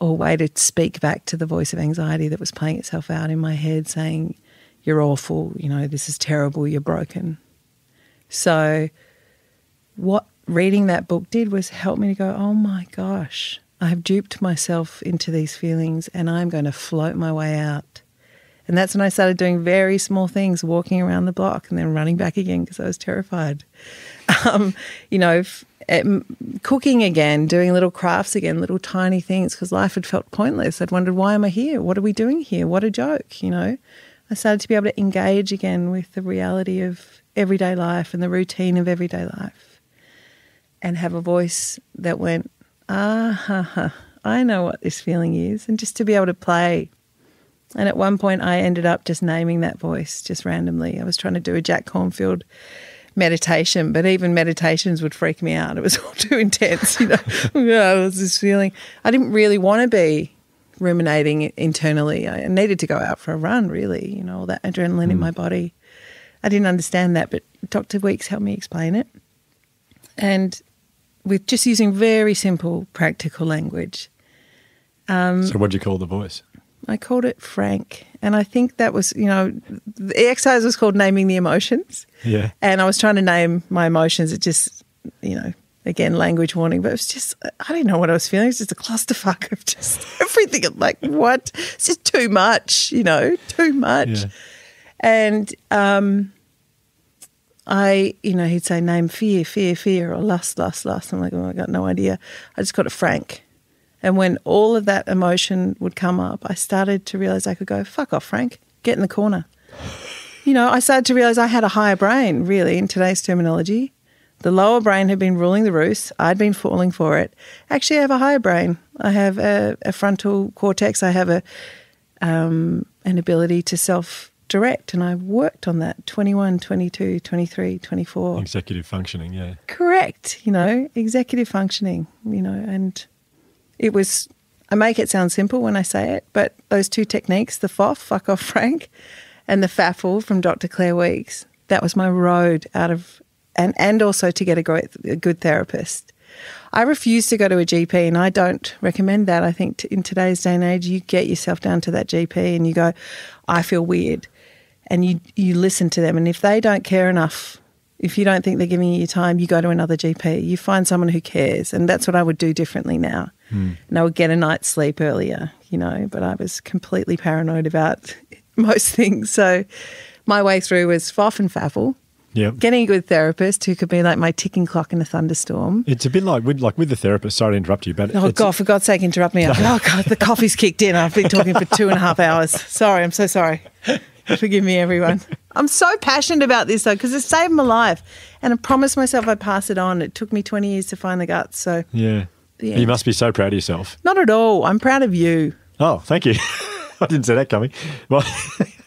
or way to speak back to the voice of anxiety that was playing itself out in my head saying, You're awful, you know, this is terrible, you're broken. So, what reading that book did was help me to go, Oh my gosh, I have duped myself into these feelings and I'm going to float my way out. And that's when I started doing very small things, walking around the block and then running back again because I was terrified. Um, you know, f- em- cooking again, doing little crafts again, little tiny things because life had felt pointless. I'd wondered, why am I here? What are we doing here? What a joke, you know? I started to be able to engage again with the reality of everyday life and the routine of everyday life and have a voice that went, ah, ha, ha, I know what this feeling is. And just to be able to play. And at one point, I ended up just naming that voice just randomly. I was trying to do a Jack Kornfield meditation, but even meditations would freak me out. It was <laughs> all too intense, you know. <laughs> yeah, was this feeling. I didn't really want to be ruminating internally. I needed to go out for a run, really, you know, all that adrenaline in my body. I didn't understand that, but Dr. Weekes helped me explain it. And with just using very simple, practical language, Um, so, what do you call the voice? I called it Frank. And I think that was, you know, the exercise was called Naming the Emotions. Yeah. And I was trying to name my emotions. It just, you know, again, language warning, but it was just, I didn't know what I was feeling. It was just a clusterfuck of just <laughs> everything. I'm like, what? It's just too much, you know, too much. Yeah. And um, I, you know, he'd say, name fear, fear, fear, or lust, lust, lust. I'm like, oh, I got no idea. I just got it Frank. And when all of that emotion would come up, I started to realize I could go, fuck off, Frank, get in the corner. <laughs> You know, I started to realize I had a higher brain, really, in today's terminology. The lower brain had been ruling the roost. I'd been falling for it. Actually, I have a higher brain. I have a, a frontal cortex. I have a um, an ability to self direct and I worked on that 21, 22, 23, 24. Executive functioning, yeah. Correct, you know, executive functioning, you know, and it was, I make it sound simple when I say it, but those two techniques, the FOF, fuck off <laughs> Frank, and the FAFL from Dr. Claire Weekes, that was my road out of, and, and also to get a, great, a good therapist. I refuse to go to a GP, and I don't recommend that. I think in today's day and age, you get yourself down to that GP and you go, I feel weird. And you, you listen to them. And if they don't care enough, if you don't think they're giving you your time, you go to another GP. You find someone who cares. And that's what I would do differently now. And I would get a night's sleep earlier, you know, but I was completely paranoid about <laughs> most things. So my way through was FOF and FAFL, Yeah. getting a good therapist who could be like my ticking clock in a thunderstorm. It's a bit like with like with the therapist. Sorry to interrupt you, but Oh God! For God's sake, interrupt me. <laughs> Oh God, the coffee's kicked in. I've been talking for two and a half hours. Sorry, I'm so sorry. Forgive me, everyone. I'm so passionate about this though because it saved my life, and I promised myself I'd pass it on. It took me 20 years to find the guts, so yeah. The You must be so proud of yourself. not at all. I'm proud of you. Oh, thank you. <laughs> I didn't see that coming. Well, <laughs>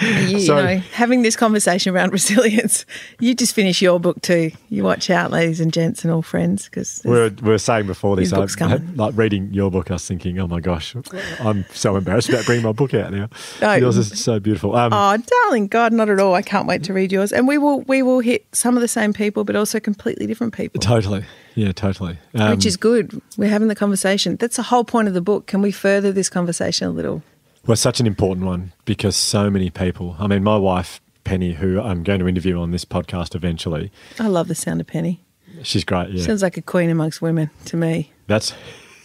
You, So- you know, having this conversation around <laughs> resilience. You just finished your book too. You watch out, ladies and gents, and all friends, because we were, we were saying before this, book's I, like reading your book, I was thinking, oh my gosh, I'm so embarrassed about bringing my book out now. No. Yours is so beautiful. Um, Oh, darling God, not at all. I can't wait to read yours. And we will we will hit some of the same people, but also completely different people. Totally. Yeah, totally. Um, which is good. We're having the conversation. That's the whole point of the book. Can we further this conversation a little? Well, such an important one because so many people, I mean, my wife, Penny, who I'm going to interview on this podcast eventually, I love the sound of Penny. she's great. Yeah. Sounds like a queen amongst women to me. That's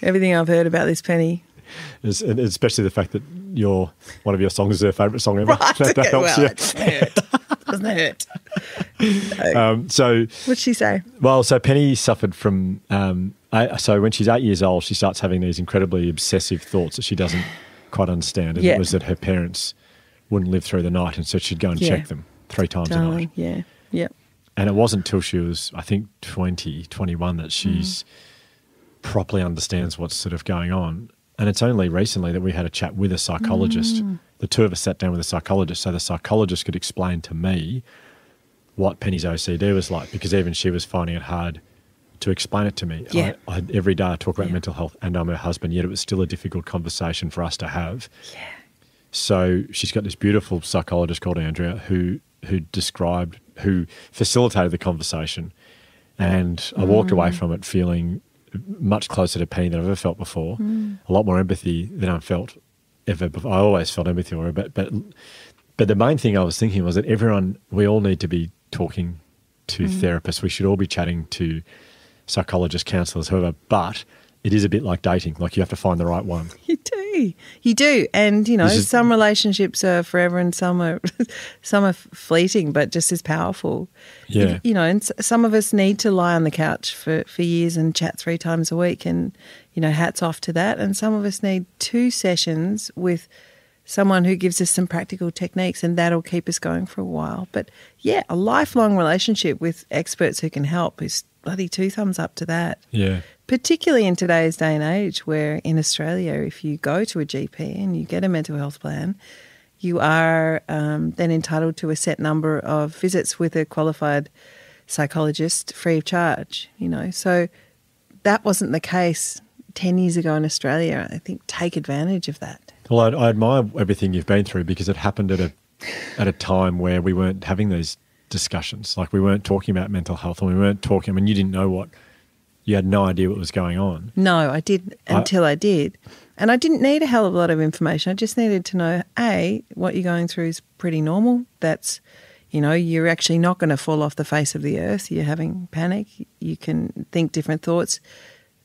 Everything I've heard about this Penny. is, especially the fact that your one of your songs is her favourite song ever. Right. that, that okay, helps well, you. it doesn't hurt. Hurt. <laughs> Um, so, What'd she say? well, so Penny suffered from. Um, I, so when she's eight years old, she starts having these incredibly obsessive thoughts that she doesn't quite understand. And Yeah. it was that her parents wouldn't live through the night, and so she'd go and Yeah. check them three times a night. Yeah. Yep. And it wasn't until she was, I think, 20, 21 that she's mm. properly understands what's sort of going on. And it's only recently that we had a chat with a psychologist. Mm. The two of us sat down with a psychologist so the psychologist could explain to me what Penny's OCD was like because even she was finding it hard to explain it to me. Yeah. I, I, every day I talk about Yeah. mental health and I'm her husband, yet it was still a difficult conversation for us to have. Yeah. So she's got this beautiful psychologist called Andrea who who described who facilitated the conversation, and I walked away Mm. from it feeling much closer to Penny than I've ever felt before. Mm. A lot more empathy than I've felt ever. Before. I always felt empathy for her, but but but the main thing I was thinking was that everyone we all need to be talking to Mm. therapists. We should all be chatting to psychologists, counselors, whoever. But it is a bit like dating. Like you have to find the right one. You do. You do. And, you know, is- some relationships are forever and some are <laughs> some are fleeting but just as powerful. Yeah. You know, and some of us need to lie on the couch for, for years and chat three times a week and, you know, hats off to that. And some of us need two sessions with someone who gives us some practical techniques and that'll keep us going for a while. But yeah, a lifelong relationship with experts who can help is bloody two thumbs up to that Yeah. particularly in today's day and age, where in Australia, if you go to a GP and you get a mental health plan, you are um, then entitled to a set number of visits with a qualified psychologist free of charge. You know, so that wasn't the case ten years ago in Australia. I think take advantage of that. Well, I, I admire everything you've been through because it happened at a at a time where we weren't having these discussions. Like we weren't talking about mental health, and we weren't talking. I mean, you didn't know what you had no idea what was going on. No, I did I- until I did. And I didn't need a hell of a lot of information. I just needed to know A, what you're going through is pretty normal. That's, you know, you're actually not going to fall off the face of the earth. You're having panic. You can think different thoughts.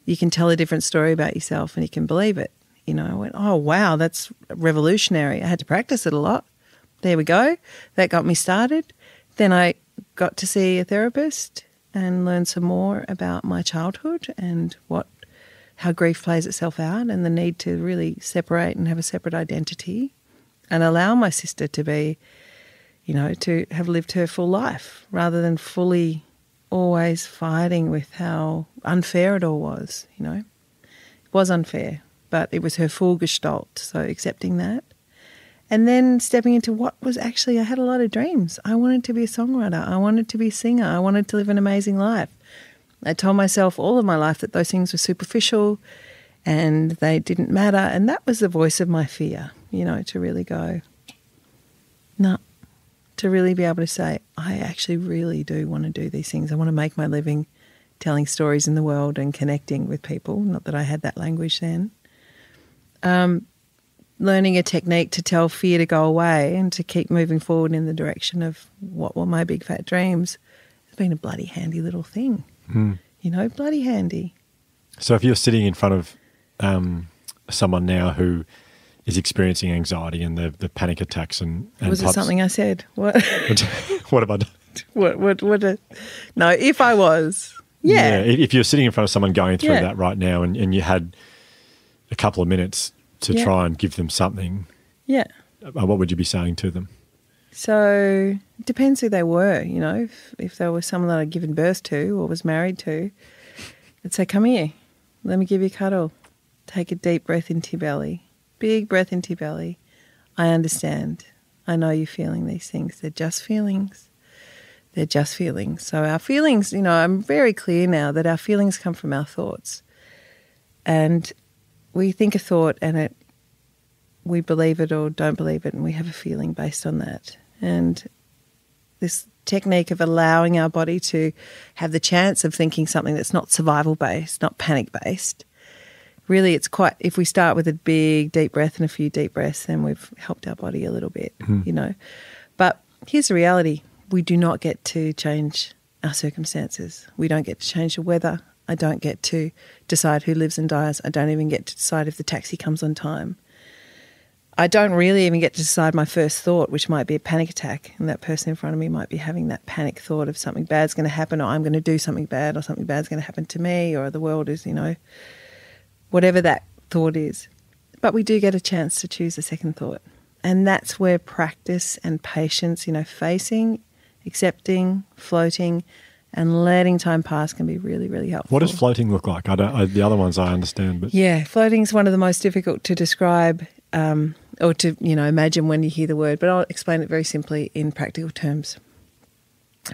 You can tell a different story about yourself and you can believe it. You know, I went, oh, wow, that's revolutionary. I had to practice it a lot. There we go. That got me started. Then I got to see a therapist and learn some more about my childhood and what how grief plays itself out and the need to really separate and have a separate identity and allow my sister to be you know to have lived her full life rather than fully always fighting with how unfair it all was you know. It was unfair but it was her full gestalt so accepting that And then stepping into what was actually, I had a lot of dreams. I wanted to be a songwriter. I wanted to be a singer. I wanted to live an amazing life. I told myself all of my life that those things were superficial and they didn't matter. And that was the voice of my fear, you know, to really go, no, to really be able to say, I actually really do want to do these things. I want to make my living telling stories in the world and connecting with people. Not that I had that language then. Um, learning a technique to tell fear to go away and to keep moving forward in the direction of what were my big fat dreams has been a bloody handy little thing. You know, bloody handy. So if you're sitting in front of um, someone now who is experiencing anxiety and the, the panic attacks and, and Was it something I said? What? <laughs> what have I done? what? What? What? A, no, if I was, yeah, if if you're sitting in front of someone going through Yeah. that right now and, and you had a couple of minutes to Yeah. try and give them something, yeah. uh, what would you be saying to them? So it depends who they were, you know. If, if they were someone that I'd given birth to or was married to, I'd say, Come here, let me give you a cuddle. Take a deep breath into your belly. Big breath into your belly. I understand. I know you're feeling these things. They're just feelings. They're just feelings. So our feelings, you know, I'm very clear now that our feelings come from our thoughts. And we think a thought and it we believe it or don't believe it, and we have a feeling based on that. And this technique of allowing our body to have the chance of thinking something that's not survival based, not panic based. Really, it's quite, if we start with a big deep breath and a few deep breaths, then we've helped our body a little bit, hmm. you know. But here's the reality we do not get to change our circumstances. We don't get to change the weather. I don't get to decide who lives and dies. I don't even get to decide if the taxi comes on time. I don't really even get to decide my first thought, which might be a panic attack, and that person in front of me might be having that panic thought of something bad's going to happen, or I'm going to do something bad, or something bad's going to happen to me, or the world is, you know, whatever that thought is. But we do get a chance to choose a second thought. And that's where practice and patience, you know, facing, accepting, floating, and letting time pass can be really, really helpful. What does floating look like? I don't. I, the other ones I understand, but Yeah, floating is one of the most difficult to describe um, or to you know imagine when you hear the word. But I'll explain it very simply in practical terms.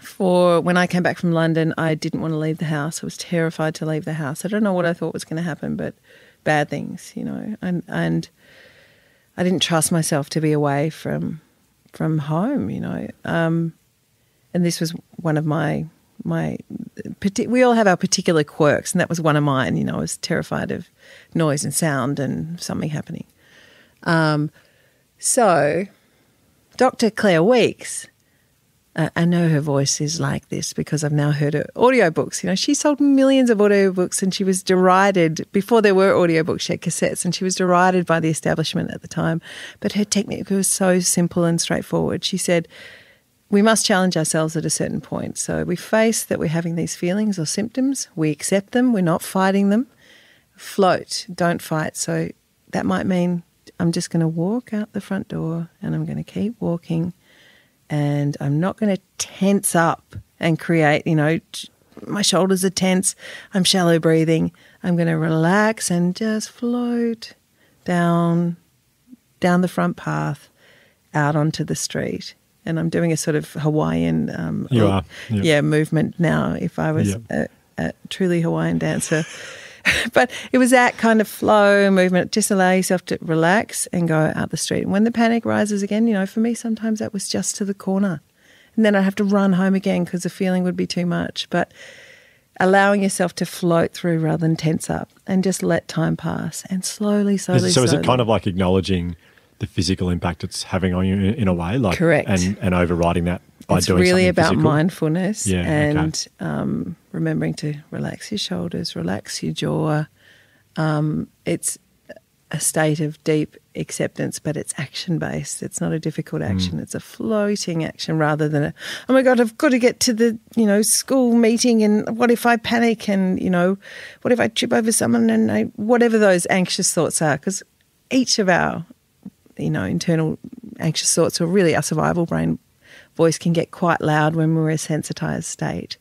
For when I came back from London, I didn't want to leave the house. I was terrified to leave the house. I don't know what I thought was going to happen, but bad things, you know, and and I didn't trust myself to be away from from home, you know. Um, and this was one of my my we all have our particular quirks and that was one of mine you know i was terrified of noise and sound and something happening. Um, so dr claire weekes uh, i know her voice is like this because i've now heard her audiobooks. You know she sold millions of audiobooks and she was derided before there were audiobooks she had cassettes and she was derided by the establishment at the time. But her technique was so simple and straightforward. She said we must challenge ourselves at a certain point. So we face that we're having these feelings or symptoms, we accept them, we're not fighting them. Float, don't fight. So that might mean I'm just going to walk out the front door and I'm going to keep walking and I'm not going to tense up and create, you know, my shoulders are tense, I'm shallow breathing. I'm going to relax and just float down down the front path out onto the street. And I'm doing a sort of Hawaiian, um, You are, yeah. yeah, movement now. If I was Yeah. a, a truly Hawaiian dancer, <laughs> but it was that kind of flow movement. Just allow yourself to relax and go out the street. And when the panic rises again, you know, for me sometimes that was just to the corner, and then I'd have to run home again because the feeling would be too much. But allowing yourself to float through rather than tense up and just let time pass and slowly, slowly. so is it kind of like acknowledging the physical impact it's having on you in, in a way, like Correct. and and overriding that by it's doing really about physical? mindfulness Yeah, okay. and um, remembering to relax your shoulders, relax your jaw. Um, it's a state of deep acceptance, but it's action based. It's not a difficult Mm. action. It's a floating action rather than a, oh my God, I've got to get to the, you know, school meeting and what if I panic and, you know, what if I trip over someone and I, whatever those anxious thoughts are. Because each of our, you know, internal anxious thoughts or really our survival brain voice can get quite loud when we're in a sensitized state.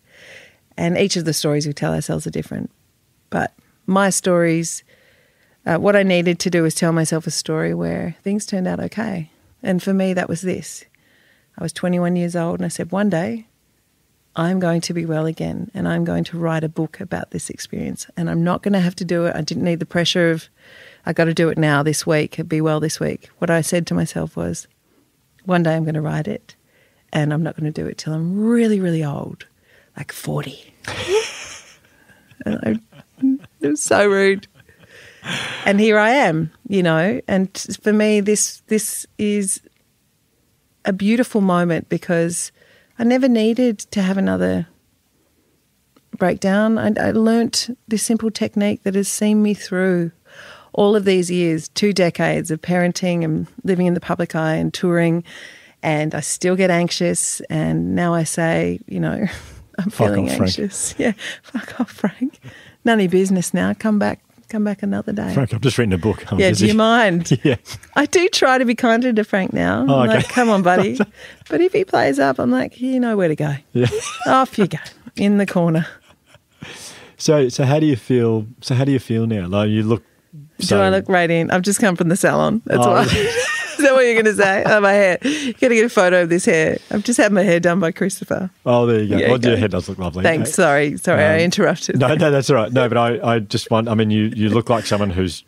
And each of the stories we tell ourselves are different. But my stories, uh, what I needed to do was tell myself a story where things turned out okay. And for me, that was this. I was 21 years old, and I said, one day I'm going to be well again, and I'm going to write a book about this experience. And I'm not going to have to do it. I didn't need the pressure of, I got to do it now, this week, be well this week. What I said to myself was, one day I'm going to write it, and I'm not going to do it till I'm really, really old, like 40. and I, it was so rude. And here I am, you know. And for me, this this is a beautiful moment because I never needed to have another breakdown. I, I learnt this simple technique that has seen me through all of these years, two decades of parenting and living in the public eye and touring. And I still get anxious. And now I say, you know, <laughs> I'm Fuck feeling off, Frank. anxious. <laughs> Yeah, fuck off, Frank. None of your business now. Come back. Come back another day. Frank, I've just written a book. I'm yeah, busy. do you mind? <laughs> Yeah. I do try to be kinder to Frank now. Oh, I'm Oh, okay. like, come on, buddy. but if he plays up, I'm like, you know where to go. Yeah. Off you go, in the corner. So, so how do you feel? So, how do you feel now? Like you look. So, do I look radiant? I've just come from the salon. That's Oh, why. <laughs> Is that what you're going to say? Oh, my hair. You're going to get a photo of this hair. I've just had my hair done by Christopher. Oh, there you go. Yeah, well, go. your hair does look lovely. Thanks. Uh, Sorry. Sorry, I Um, interrupted. No, no, that's all right. No, but I, I just want. I mean, you, you look like someone who's.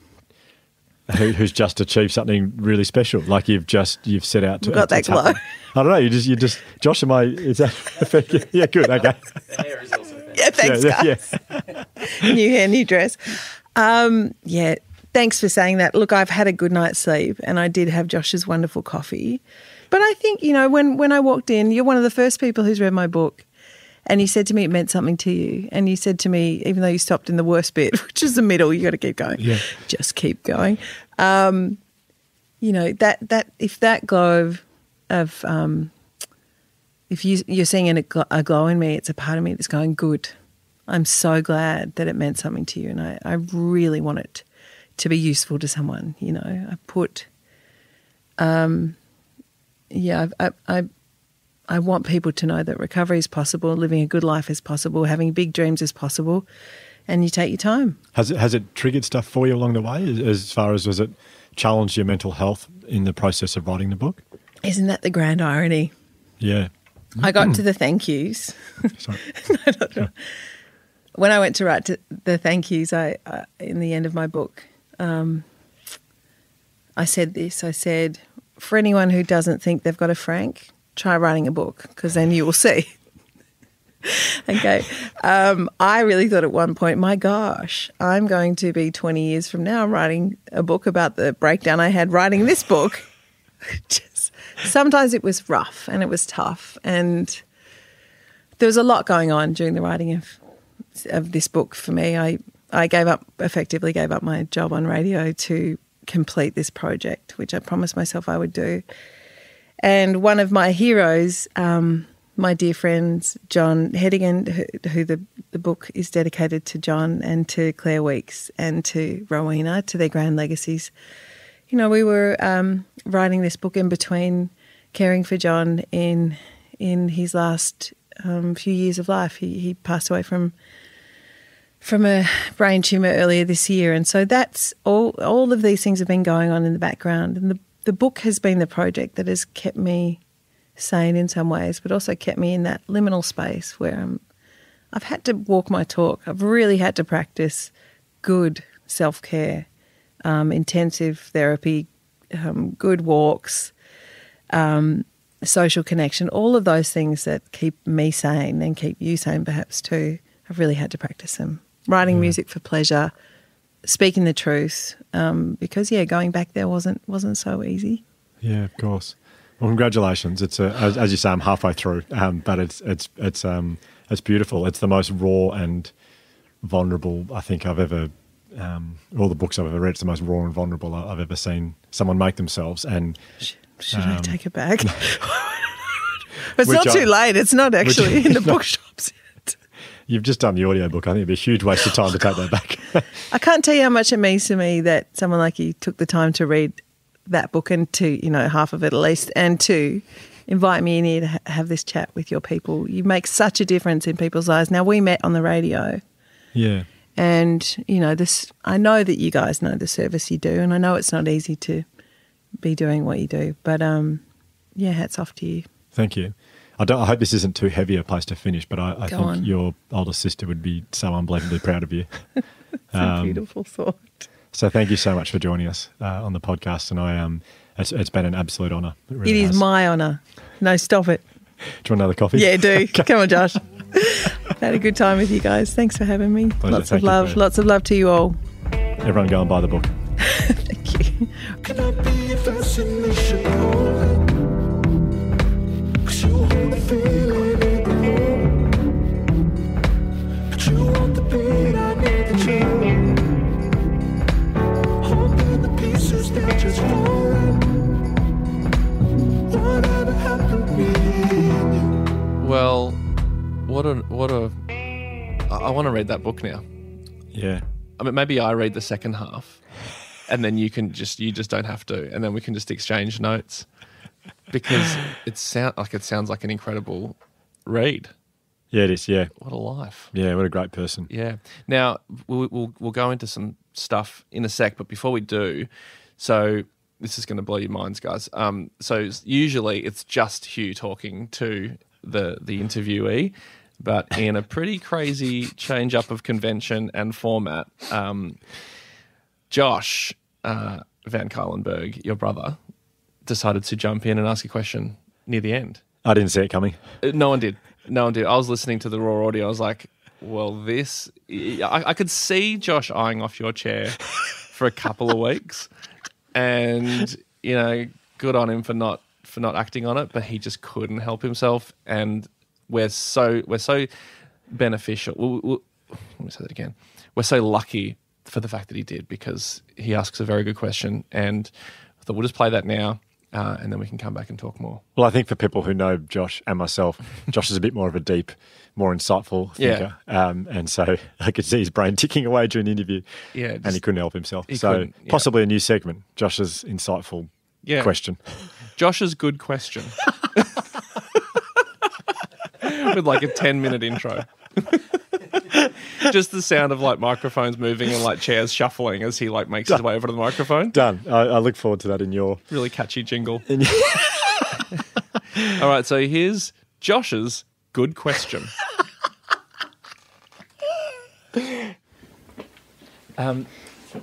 Who, who's just achieved something really special? Like you've just you've set out to. Got that glow. I don't know. You just you just Josh, am I? Is that? <laughs> yeah, good. Okay. Yeah, thanks, yeah, guys. yeah. <laughs> new hair, new dress. Um, yeah, thanks for saying that. Look, I've had a good night's sleep, and I did have Josh's wonderful coffee. But I think you know when when I walked in, you're one of the first people who's read my book, and you said to me it meant something to you, and you said to me even though you stopped in the worst bit, <laughs> which is the middle, you got to keep going. Yeah. just keep going. Um, you know that that if that glow of, of um, if you you're seeing a, gl- a glow in me, it's a part of me that's going good. I'm so glad that it meant something to you, and I, I really want it to be useful to someone. You know, I put, um, yeah, I, I, I, want people to know that recovery is possible, living a good life is possible, having big dreams is possible, and you take your time. Has it has it triggered stuff for you along the way? As, far as has it challenged your mental health in the process of writing the book? Isn't that the grand irony? Yeah. I got to the thank yous. Sorry. <laughs> when I went to write to the thank yous, I, I in the end of my book, um, I said this. I said, for anyone who doesn't think they've got a Frank, try writing a book because then you will see. <laughs> okay. Um, I really thought at one point, my gosh, I'm going to be 20 years from now writing a book about the breakdown I had writing this book. <laughs> Just sometimes it was rough and it was tough and there was a lot going on during the writing of of this book for me. I I gave up effectively gave up my job on radio to complete this project, which I promised myself I would do. And one of my heroes, um, my dear friends, John Hedigan, who, who the, the book is dedicated to John and to Claire Weekes and to Rowena, to their grand legacies. You know, we were um, writing this book in between caring for John in in his last um, few years of life. He, he passed away from from a brain tumor earlier this year, and so that's all. All of these things have been going on in the background, and the the book has been the project that has kept me sane in some ways, but also kept me in that liminal space where I'm. I've had to walk my talk. I've really had to practice good self care, um, intensive therapy, um, good walks, um, social connection, all of those things that keep me sane and keep you sane perhaps too. I've really had to practice them. Writing music for pleasure, speaking the truth, um, because yeah, going back there wasn't wasn't so easy. Yeah, of course. Well, congratulations. It's a, as, as you say, I'm halfway through, um, but it's it's it's um it's beautiful. It's the most raw and vulnerable I think I've ever. Um, all the books I've ever read, it's the most raw and vulnerable I've ever seen someone make themselves. And Should, should I Um, take it back? <laughs> it's not I- too late. It's not actually in the <laughs> bookshops yet. You've just done the audiobook. I think it'd be a huge waste of time to take that back. <laughs> I can't tell you how much it means to me that someone like you took the time to read that book and to, you know, half of it at least, and to invite me in here to ha- have this chat with your people. You make such a difference in people's lives. Now, we met on the radio, yeah. and, you know, this, I know that you guys know the service you do, and I know it's not easy to be doing what you do. But um, yeah, hats off to you. Thank you. I, don't, I hope this isn't too heavy a place to finish, but I, I think on. your older sister would be so unbelievably proud of you. <laughs> It's a Um, beautiful thought. So thank you so much for joining us uh, on the podcast, and I um, it's, it's been an absolute honour. It, really It is has. my honour. No, stop it. Do you want another coffee? Yeah, do. <laughs> Come on, Josh. Had a good time with you guys. Thanks for having me. Pleasure. Lots Thank of love. for- Lots of love to you all. Everyone go and buy the book. <laughs> Thank you. What a. I, I want to read that book now. Yeah. I mean, maybe I read the second half, and then you can just you just don't have to, and then we can just exchange notes because it sound like it sounds like an incredible read. Yeah, it is. Yeah. What a life! Yeah, what a great person. Yeah. Now we'll we'll, we'll go into some stuff in a sec, but before we do, so this is going to blow your minds, guys. Um, so usually it's just Hugh talking to the the interviewee, but in a pretty crazy change up of convention and format, um, Josh uh, Van Cuylenburg, your brother, decided to jump in and ask a question near the end. I didn't see it coming. Uh, No one did. No one did. I was listening to the raw audio. I was like, well, this. I, I could see Josh eyeing off your chair for a couple of weeks, and you know, good on him for not for not acting on it. But he just couldn't help himself, and we're so we're so beneficial. We'll, we'll, let me say that again. We're so lucky for the fact that he did because he asks a very good question, and I thought we'll just play that now, uh, and then we can come back and talk more. Well, I think for people who know Josh and myself, <laughs> Josh is a bit more of a deep, more insightful Yeah. thinker. Um, and so <laughs> I could see his brain ticking away during the interview. Yeah, and he couldn't help himself. he So yeah. possibly a new segment, Josh's insightful Yeah. question. Josh's good question. <laughs> With like a 10 minute intro. Just the sound of like microphones moving and like chairs shuffling as he like makes his way over to the microphone. Done. I, I look forward to that in your. Really catchy jingle. <laughs> All right, so here's Josh's good question. <laughs> Um,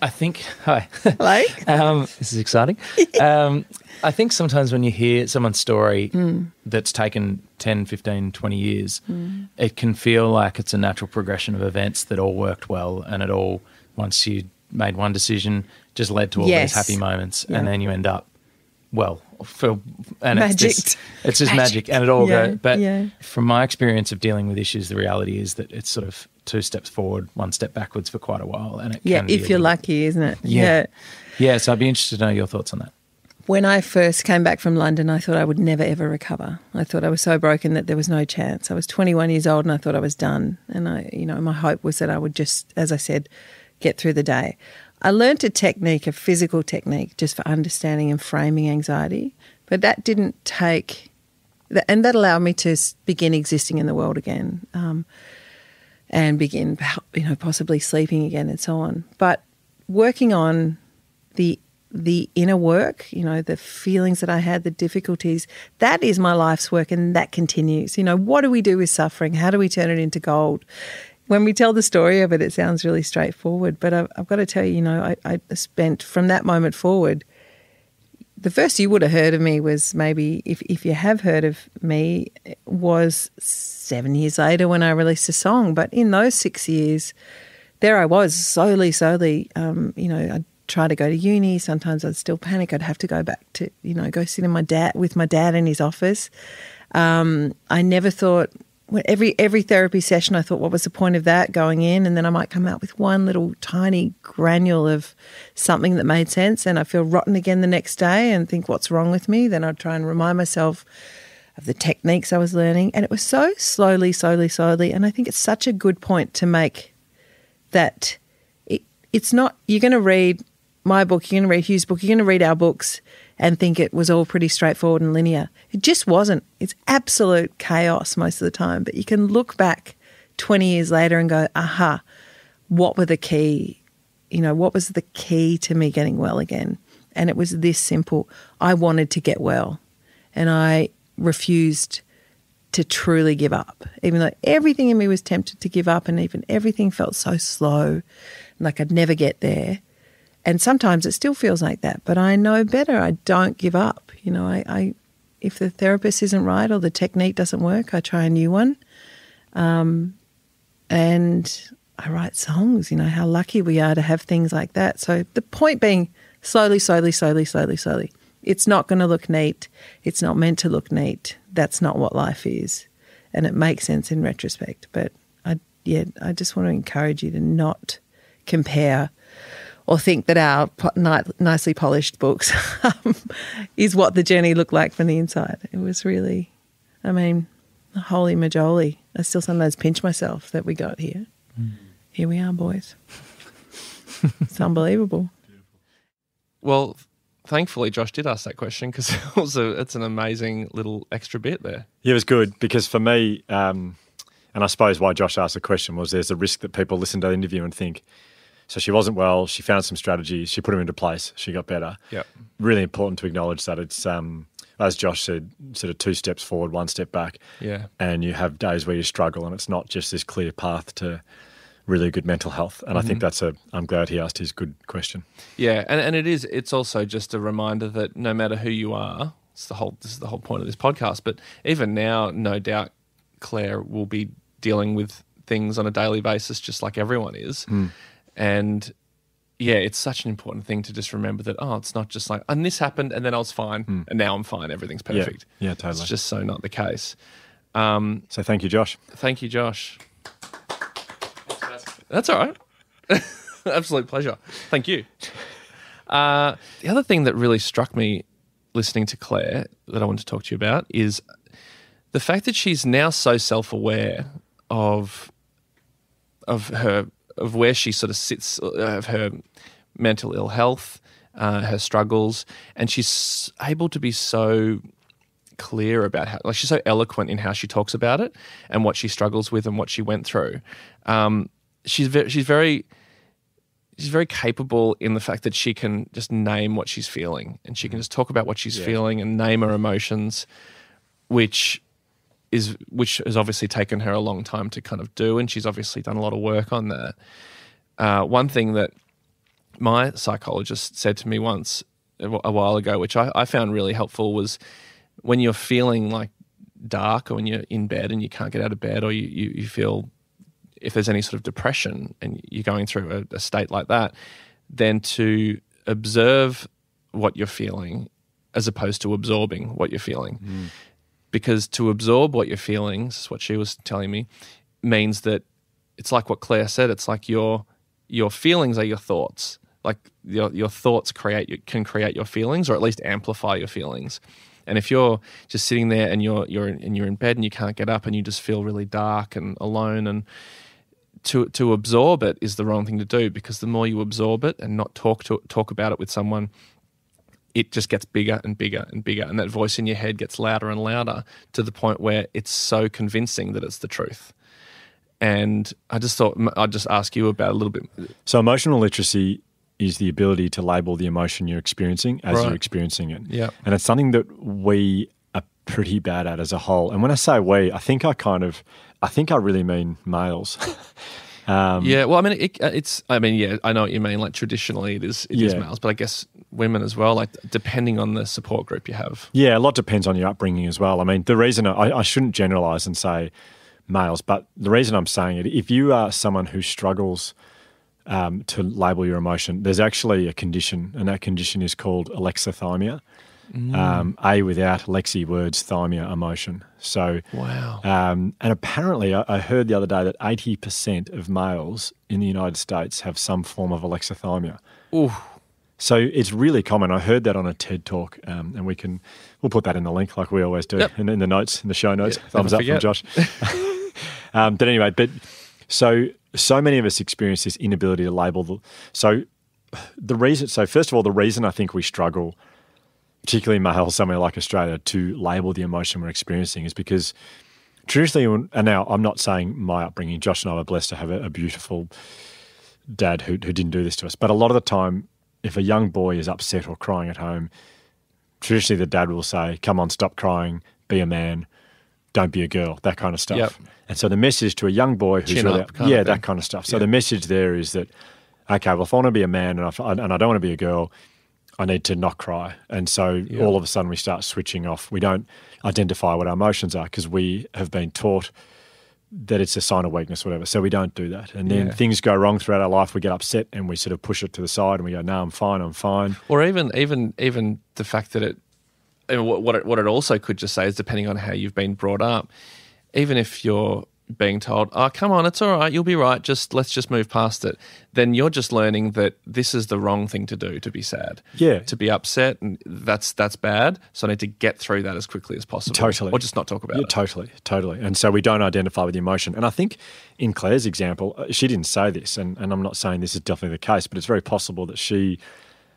I think. Hi. Hello. <laughs> um, this is exciting. <laughs> Um, I think sometimes when you hear someone's story that's taken 10, 15, 20 years, it can feel like it's a natural progression of events that all worked well and it all, once you made one decision, just led to all Yes. these happy moments. Yeah. And then you end up, well, for, and it's just, it's just magic. Magic. and it all Yeah, goes. But yeah. from my experience of dealing with issues, the reality is that it's sort of two steps forward, one step backwards for quite a while. And it Yeah, if you're little- lucky, isn't it? Yeah. Yeah, so I'd be interested to know your thoughts on that. When I first came back from London, I thought I would never ever recover. I thought I was so broken that there was no chance. I was 21 years old and I thought I was done. And I, you know, my hope was that I would just, as I said, get through the day. I learnt a technique, a physical technique, just for understanding and framing anxiety, but that didn't take, and that allowed me to begin existing in the world again. Um, and begin, you know, possibly sleeping again and so on. But working on the the inner work, you know, the feelings that I had, the difficulties, that is my life's work and that continues. You know, what do we do with suffering? How do we turn it into gold? When we tell the story of it, it sounds really straightforward. But I've, I've got to tell you, you know, I, I spent from that moment forward, the first you would have heard of me was maybe, if, if you have heard of me, was seven years later when I released a song. But in those six years, there I was, slowly, slowly. Um, you know, I'd try to go to uni. Sometimes I'd still panic. I'd have to go back to, you know, go sit in my dad with my dad in his office. Um, I never thought every every therapy session. I thought, what was the point of that going in? And then I might come out with one little tiny granule of something that made sense, and I feel rotten again the next day and think, what's wrong with me? Then I'd try and remind myself of the techniques I was learning, and it was so slowly, slowly, slowly. And I think it's such a good point to make that it, it's not you're going to read my book, you're going to read Hugh's book, you're going to read our books and think it was all pretty straightforward and linear. It just wasn't. It's absolute chaos most of the time. But you can look back 20 years later and go, aha, what were the key, you know, what was the key to me getting well again? And it was this simple. I wanted to get well, and I refused to truly give up, even though everything in me was tempted to give up, and even everything felt so slow, like I'd never get there. And sometimes it still feels like that, but I know better. I don't give up. You know, I, I if the therapist isn't right or the technique doesn't work, I try a new one. Um, and I write songs. You know how lucky we are to have things like that. So the point being, slowly, slowly, slowly, slowly, slowly. It's not going to look neat. It's not meant to look neat. That's not what life is, and it makes sense in retrospect. But I, yeah, I just want to encourage you to not compare or think that our po- ni- nicely polished books <laughs> um, is what the journey looked like from the inside. It was really, I mean, holy majoli. I still sometimes pinch myself that we got here. Here we are, boys. <laughs> it's unbelievable. Well, thankfully, Josh did ask that question because <laughs> it was a, it's an amazing little extra bit there. Yeah, it was good because for me, um, and I suppose why Josh asked the question was there's a risk that people listen to the interview and think, so she wasn't well, she found some strategies, she put them into place, she got better. Yep. Really important to acknowledge that it's, um, as Josh said, sort of two steps forward, one step back. Yeah. And you have days where you struggle and it's not just this clear path to really good mental health. And I think that's a, I'm glad he asked his good question. Yeah, and, and it is. It's also just a reminder that no matter who you are, it's the whole. This is the whole point of this podcast. But even now, no doubt, Clare will be dealing with things on a daily basis, just like everyone is. And yeah, it's such an important thing to just remember that. Oh, it's not just like, and this happened, and then I was fine, and now I'm fine. Everything's Yeah. perfect. Yeah, totally. It's just so not the case. Um, So thank you, Josh. Thank you, Josh. That's all right. <laughs> Absolute pleasure. Thank you. Uh, the other thing that really struck me listening to Clare that I want to talk to you about is the fact that she's now so self-aware of of her of where she sort of sits uh, of her mental ill health, uh, her struggles, and she's able to be so clear about how like she's so eloquent in how she talks about it and what she struggles with and what she went through. Um, she's very, she's very she's very capable in the fact that she can just name what she's feeling and she can just talk about what she's feeling and name her emotions, which is which has obviously taken her a long time to kind of do, and she's obviously done a lot of work on that. Uh, one thing that my psychologist said to me once a while ago, which I, I found really helpful, was when you're feeling like dark or when you're in bed and you can't get out of bed or you, you, you feel if there's any sort of depression and you're going through a, a state like that, then to observe what you're feeling as opposed to absorbing what you're feeling. Because to absorb what you're feeling, this is what she was telling me, means that it's like what Clare said. It's like your your feelings are your thoughts. Like your your thoughts create can create your feelings, or at least amplify your feelings. And if you're just sitting there and you're you're and you're in bed and you can't get up and you just feel really dark and alone and to to absorb it is the wrong thing to do because the more you absorb it and not talk to talk about it with someone, it just gets bigger and bigger and bigger, and that voice in your head gets louder and louder to the point where it's so convincing that it's the truth. And I just thought I'd just ask you about a little bit. So emotional literacy is the ability to label the emotion you're experiencing as Right. you're experiencing it. Yeah. And it's something that we are pretty bad at as a whole. And when I say we, I think I kind of, I think I really mean males. <laughs> um, Yeah, well, I mean, it, it's. I mean, yeah, I know what you mean. Like traditionally, it is it is Yeah. males, but I guess women as well. Like depending on the support group you have. Yeah, a lot depends on your upbringing as well. I mean, the reason I, I shouldn't generalize and say males, but the reason I'm saying it, if you are someone who struggles um, to label your emotion, there's actually a condition, and that condition is called alexithymia. Um, a without lexi words, thymia, emotion. So, Wow. um, and apparently, I, I heard the other day that 80% of males in the United States have some form of alexithymia. Ooh. So it's really common. I heard that on a TED talk, um, and we can we'll put that in the link like we always do Yep. in, in the notes in the show notes. Thumbs up from Josh. <laughs> um, but anyway, but so so many of us experience this inability to label the. So the reason. So first of all, the reason I think we struggle, particularly in males somewhere like Australia, to label the emotion we're experiencing is because traditionally, and now I'm not saying my upbringing. Josh and I were blessed to have a, a beautiful dad who, who didn't do this to us. But a lot of the time, if a young boy is upset or crying at home, traditionally the dad will say, "Come on, stop crying, be a man, don't be a girl," that kind of stuff. Yep. And so the message to a young boy who's Chin really up yeah, thing. that kind of stuff. So Yeah. the message there is that okay, well, if I want to be a man and I, and I don't want to be a girl, I need to not cry. And so all of a sudden we start switching off. We don't identify what our emotions are because we have been taught that it's a sign of weakness, whatever. So we don't do that. And then Yeah. things go wrong throughout our life. We get upset and we sort of push it to the side and we go, no, I'm fine, I'm fine. or even even even the fact that it what it, what it also could just say is depending on how you've been brought up even if you're being told oh come on it's all right you'll be right just let's just move past it then you're just learning that this is the wrong thing to do to be sad Yeah. to be upset and that's that's bad so i need to get through that as quickly as possible Totally. or just not talk about Yeah, it totally, totally. And so we don't identify with the emotion. And I think in Clare's example, uh, she didn't say this, and, and I'm not saying this is definitely the case, but it's very possible that she,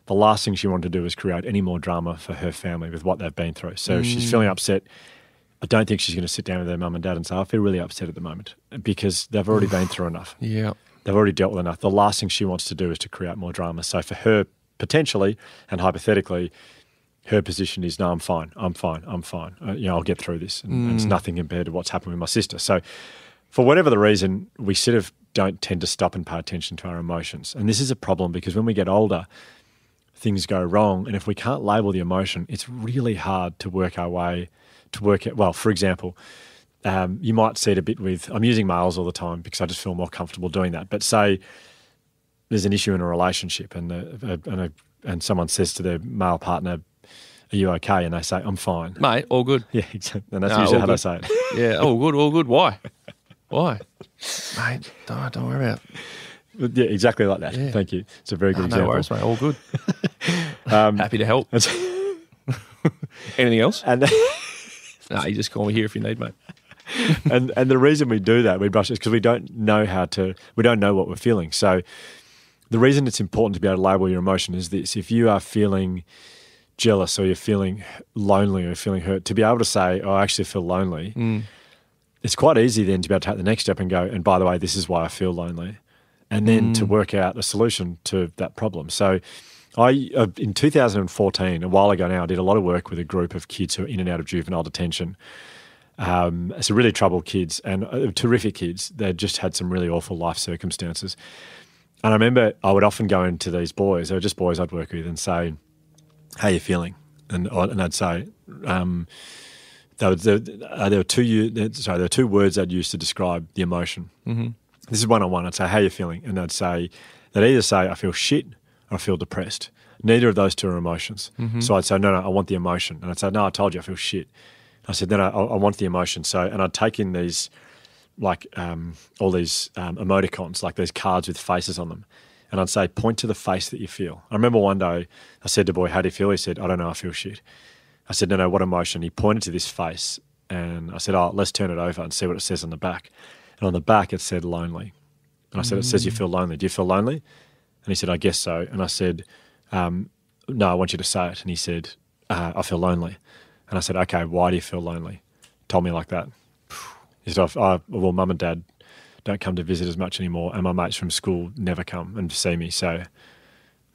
the last thing she wanted to do was create any more drama for her family with what they've been through. So if she's feeling upset. I don't think she's going to sit down with her mum and dad and say, I feel really upset at the moment because they've already been through enough. <sighs> yeah They've already dealt with enough. The last thing she wants to do is to create more drama. So for her, potentially and hypothetically, her position is, no, I'm fine. I'm fine. I'm fine. Uh, you know, I'll get through this. And, and it's nothing compared to what's happened with my sister. So for whatever the reason, we sort of don't tend to stop and pay attention to our emotions. And this is a problem because when we get older, things go wrong. And if we can't label the emotion, it's really hard to work our way to work it. Well, for example, um, you might see it a bit with, I'm using males all the time because I just feel more comfortable doing that. But say there's an issue in a relationship and, the, and, a, and someone says to their male partner, Are you okay? And they say, I'm fine. mate all good <laughs> Yeah, exactly. And that's No, usually all how they say it. yeah all good all good why <laughs> why mate don't, don't worry about it yeah, exactly like that. Yeah. Thank you. It's a very good no, no example. worries mate all good <laughs> <laughs> um, happy to help <laughs> anything else And, No, you just call me here if you need, mate. and and the reason we do that, we brush it, is because we don't know how to, we don't know what we're feeling. So the reason it's important to be able to label your emotion is this: if you are feeling jealous or you're feeling lonely or feeling hurt, to be able to say, "Oh, I actually feel lonely," mm. it's quite easy then to be able to take the next step and go, "And by the way, this is why I feel lonely," and then to work out a solution to that problem. So. I uh, in 2014, a while ago now, I did a lot of work with a group of kids who are in and out of juvenile detention. Um, it's really troubled kids and uh, terrific kids. They just had some really awful life circumstances. And I remember I would often go into these boys, they were just boys I'd work with, and say, "How are you feeling?" And I- and I'd say, um, there, were, there, uh, there were two sorry, there were two words I'd use to describe the emotion. Mm-hmm. This is one on one. I'd say, "How you feeling?" And they'd say, they'd either say, "I feel shit" or "I feel depressed." Neither of those two are emotions. So I'd say, "No, no, I want the emotion," and I'd say, "No, I told you I feel shit." I said, "No, no, I, I want the emotion." So and I'd take in these like um, all these um, emoticons, like these cards with faces on them. And I'd say, point to the face that you feel. I remember one day I said to the boy, How do you feel? He said, I don't know, I feel shit. I said, No, no, what emotion? He pointed to this face and I said, Oh, let's turn it over and see what it says on the back. And on the back it said lonely. And I said, It says you feel lonely. Do you feel lonely? And he said, I guess so. And I said, um, No, I want you to say it. And he said, uh, I feel lonely. And I said, Okay, why do you feel lonely? Told me like that. He said, "I've- I, well, mum and dad don't come to visit as much anymore, and my mates from school never come and see me. So,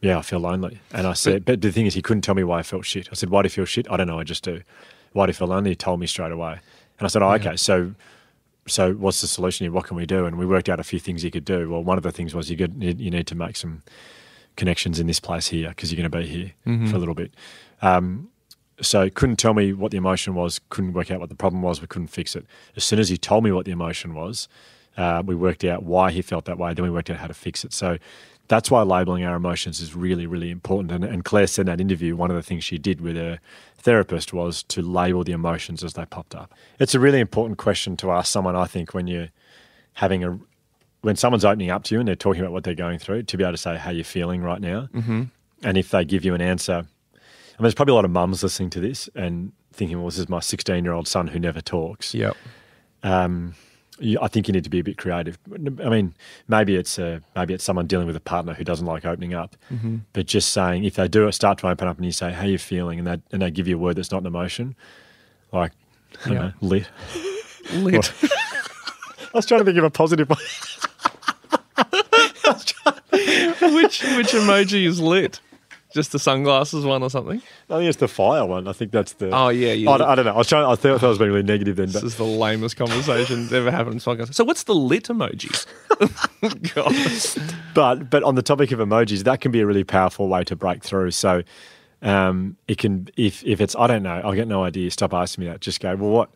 yeah, I feel lonely. And I said, but the thing is, he couldn't tell me why I felt shit. I said, why do you feel shit? I don't know, I just do. Why do you feel lonely? He told me straight away. And I said, oh, okay, so so what's the solution here? What can we do? And we worked out a few things you could do. Well, one of the things was you could you need to make some connections in this place here because you're going to be here for a little bit. Um, so couldn't tell me what the emotion was, couldn't work out what the problem was, we couldn't fix it. As soon as he told me what the emotion was, uh, we worked out why he felt that way, then we worked out how to fix it. So that's why labeling our emotions is really, really important. And, and Clare said in that interview, one of the things she did with her therapist was to label the emotions as they popped up. It's a really important question to ask someone, I think, when you're having a when someone's opening up to you and they're talking about what they're going through, to be able to say how you're feeling right now. Mm-hmm. And if they give you an answer, I mean, there's probably a lot of mums listening to this and thinking, well, this is my 16 year old son who never talks. Yep. Um, I think you need to be a bit creative. I mean, maybe it's a, maybe it's someone dealing with a partner who doesn't like opening up, mm-hmm. but just saying if they do it, start to open up and you say, "How you feeling?" and they and they give you a word that's not an emotion, like I don't Yeah. know, lit. Lit. <laughs> I was trying to think of a positive one. <laughs> which which emoji is lit? Just the sunglasses one or something. I think it's the fire one. I think that's the. Oh yeah, you. I, don't, I don't know. I was trying. I thought I was being really negative then, this but is the lamest conversation that's ever happened in podcast. So what's the lit emoji? <laughs> God. but but on the topic of emojis, that can be a really powerful way to break through. So um, it can if if it's I don't know, I'll get no idea. Stop asking me that. Just go. Well, what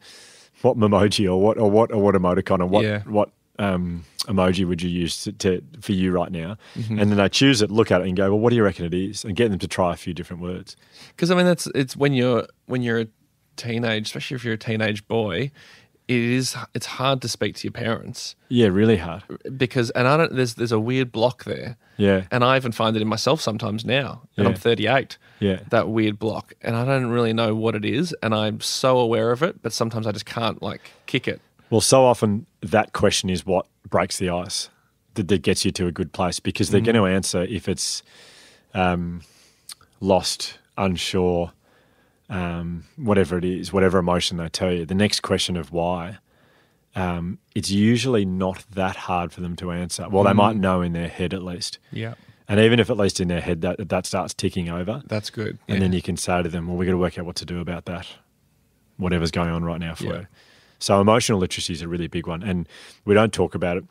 what emoji or what or what or what emoticon or what Yeah. what um, emoji would you use to, to for you right now? Mm-hmm. And then they choose it, look at it, and go, well, what do you reckon it is? And get them to try a few different words. Because I mean, that's it's when you're when you're a teenage, especially if you're a teenage boy, it is it's hard to speak to your parents Yeah, really hard. because and I don't there's there's a weird block there. Yeah, And I even find it in myself sometimes now, and I'm 38. Yeah. that weird block, and I don't really know what it is, and I'm so aware of it, but sometimes I just can't like kick it. Well, so often that question is what breaks the ice, that, that gets you to a good place because they're going to answer if it's um, lost, unsure, um, whatever it is, whatever emotion they tell you. The next question of why, um, it's usually not that hard for them to answer. Well, they might know in their head at least. Yeah, And even if at least in their head that that starts ticking over, that's good. and Yeah. then you can say to them, "Well, we got to work out what to do about that, whatever's going on right now for Yeah. you." So emotional literacy is a really big one, and we don't talk about it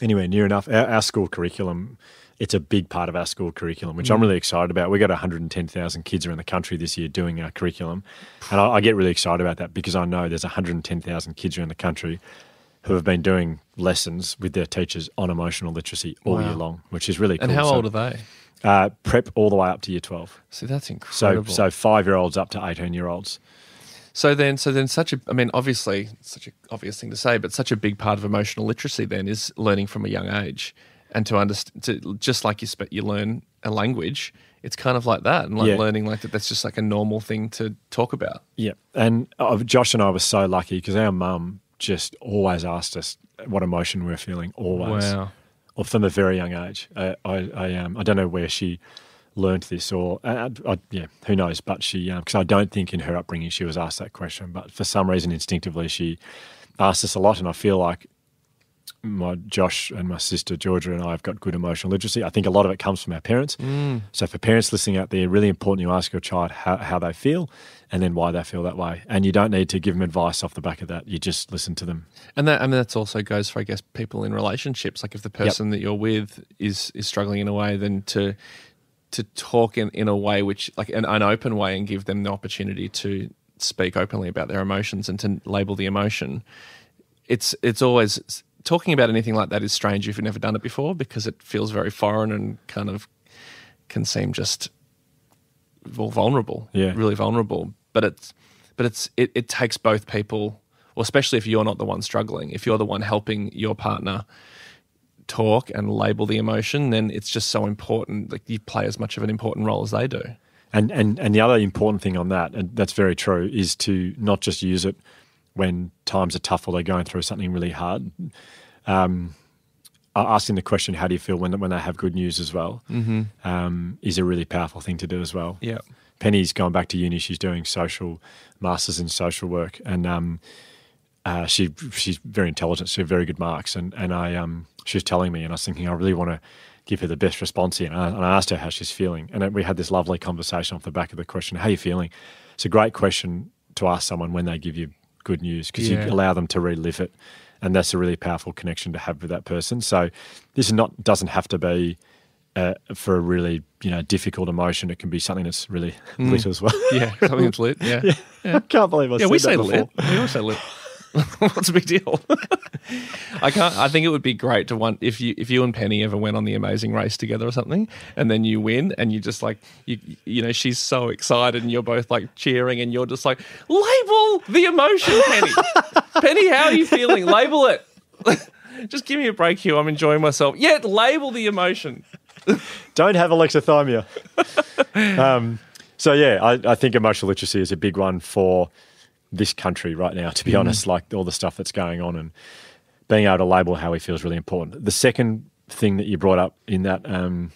anywhere near enough. Our, our school curriculum, it's a big part of our school curriculum, which I'm really excited about. We got 110,000 kids around the country this year doing our curriculum, and I, I get really excited about that because I know there's 110,000 kids around the country who have been doing lessons with their teachers on emotional literacy all Wow. year long, which is really cool. and how So, old are they? Uh, prep all the way up to year 12. See, that's incredible. So so five year olds up to eighteen year olds. So then, so then, such a. I mean, obviously, such an obvious thing to say, but such a big part of emotional literacy then is learning from a young age, and to understand, to just like you spe- you learn a language, it's kind of like that, and like Yeah. learning like that. That's just like a normal thing to talk about. Yeah, and uh, Josh and I were so lucky because our mum just always asked us what emotion we were feeling. Always, Wow. or from a very young age. I I, I um I don't know where she learned this or uh, uh, I, yeah who knows but she um, because I don't think in her upbringing she was asked that question but for some reason instinctively she asked us a lot and I feel like my Josh and my sister Georgia and I have got good emotional literacy. I think a lot of it comes from our parents. Mm. So for parents listening out there, really important you ask your child how, how they feel and then why they feel that way. And you don't need to give them advice off the back of that. You just listen to them. And that, I mean, that's also goes for, I guess, people in relationships. Like if the person that you're with is is struggling in a way, then to to talk in, in a way which, like an, an open way, and give them the opportunity to speak openly about their emotions and to label the emotion. It's it's always talking about anything like that is strange if you've never done it before because it feels very foreign and kind of can seem just well vulnerable Yeah. really vulnerable but it's but it's it, it takes both people well especially if you're not the one struggling if you're the one helping your partner talk and label the emotion then it's just so important like you play as much of an important role as they do And, and, and the other important thing on that, and that's very true, is to not just use it when times are tough or they're going through something really hard. Um, asking the question, how do you feel when, when they have good news as well, mm-hmm. um, is a really powerful thing to do as well. yeah Penny's gone back to uni. She's doing social masters in social work, and um, uh, she she's very intelligent. She has very good marks, and and I um she was telling me, and I was thinking I really want to give her the best response here. And I, and I asked her how she's feeling, and we had this lovely conversation off the back of the question, "How are you feeling?" It's a great question to ask someone when they give you good news because Yeah. you allow them to relive it, and that's a really powerful connection to have with that person. So this is not doesn't have to be. Uh, for a really you know difficult emotion, it can be something that's really lit as well. yeah something that's lit yeah <laughs> yeah, I can't believe I yeah said we that say before. lit we always say lit <laughs> what's the big deal I can't. I think it would be great to want if you if you and Penny ever went on the Amazing Race together or something, and then you win, and you just like you you know she's so excited, and you're both like cheering, and you're just like label the emotion, Penny. <laughs> Penny, how are you feeling? Label it. <laughs> just give me a break, Hugh. I'm enjoying myself. Yeah, label the emotion. Don't have alexithymia. um, so yeah, I, I think emotional literacy is a big one for this country right now. To be honest, like all the stuff that's going on and being able to label how he feels really important. The second thing that you brought up in that um,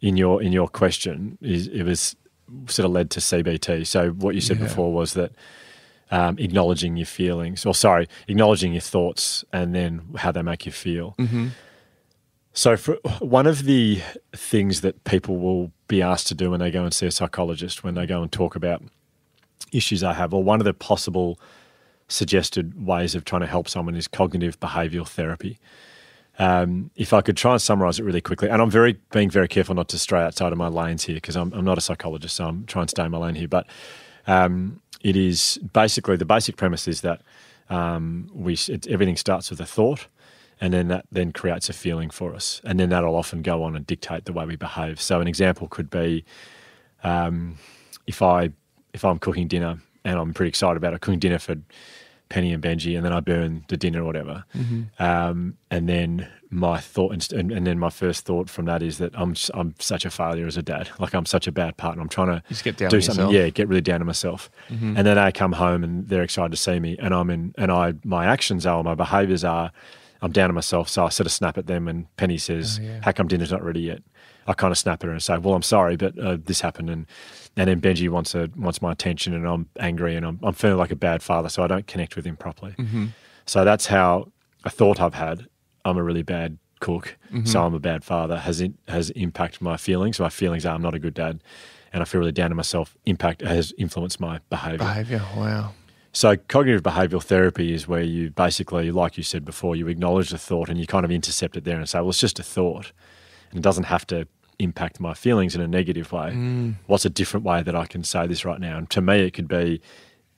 in your in your question is it was sort of led to CBT. So what you said Yeah. before was that um, acknowledging your feelings, or sorry, acknowledging your thoughts, and then how they make you feel. So, for one of the things that people will be asked to do when they go and see a psychologist, when they go and talk about issues I have, or one of the possible suggested ways of trying to help someone is cognitive behavioral therapy. Um, if I could try and summarize it really quickly, and I'm very being very careful not to stray outside of my lanes here because I'm, I'm not a psychologist, so I'm trying to stay in my lane here. But um, it is basically the basic premise is that um, we it, everything starts with a thought, and then that then creates a feeling for us, and then that'll often go on and dictate the way we behave. So an example could be um, if I if I'm cooking dinner and I'm pretty excited about it, cooking dinner for Penny and Benji, and then I burn the dinner or whatever, um, and then my thought and, and then my first thought from that is that I'm I'm such a failure as a dad, like I'm such a bad partner. I'm trying to just get down do something, yourself. yeah, get really down to myself, and then I come home and they're excited to see me, and I'm in, and I my actions are, my behaviours are, I'm down to myself, so I sort of snap at them, and Penny says, "How come dinner's not ready yet?" I kind of snap at her and say, "Well, I'm sorry, but uh, this happened," and and then Benji wants a, wants my attention, and I'm angry, and I'm I'm feeling like a bad father, so I don't connect with him properly. Mm-hmm. So that's how a thought I've had. I'm a really bad cook, mm-hmm. so I'm a bad father. Has in, has impacted my feelings. My feelings are I'm not a good dad, and I feel really down to myself. Impact has influenced my behaviour. Behavior. Wow. So cognitive behavioural therapy is where you basically, like you said before, you acknowledge the thought and you kind of intercept it there and say, well, it's just a thought, and it doesn't have to impact my feelings in a negative way. What's a different way that I can say this right now? And to me, it could be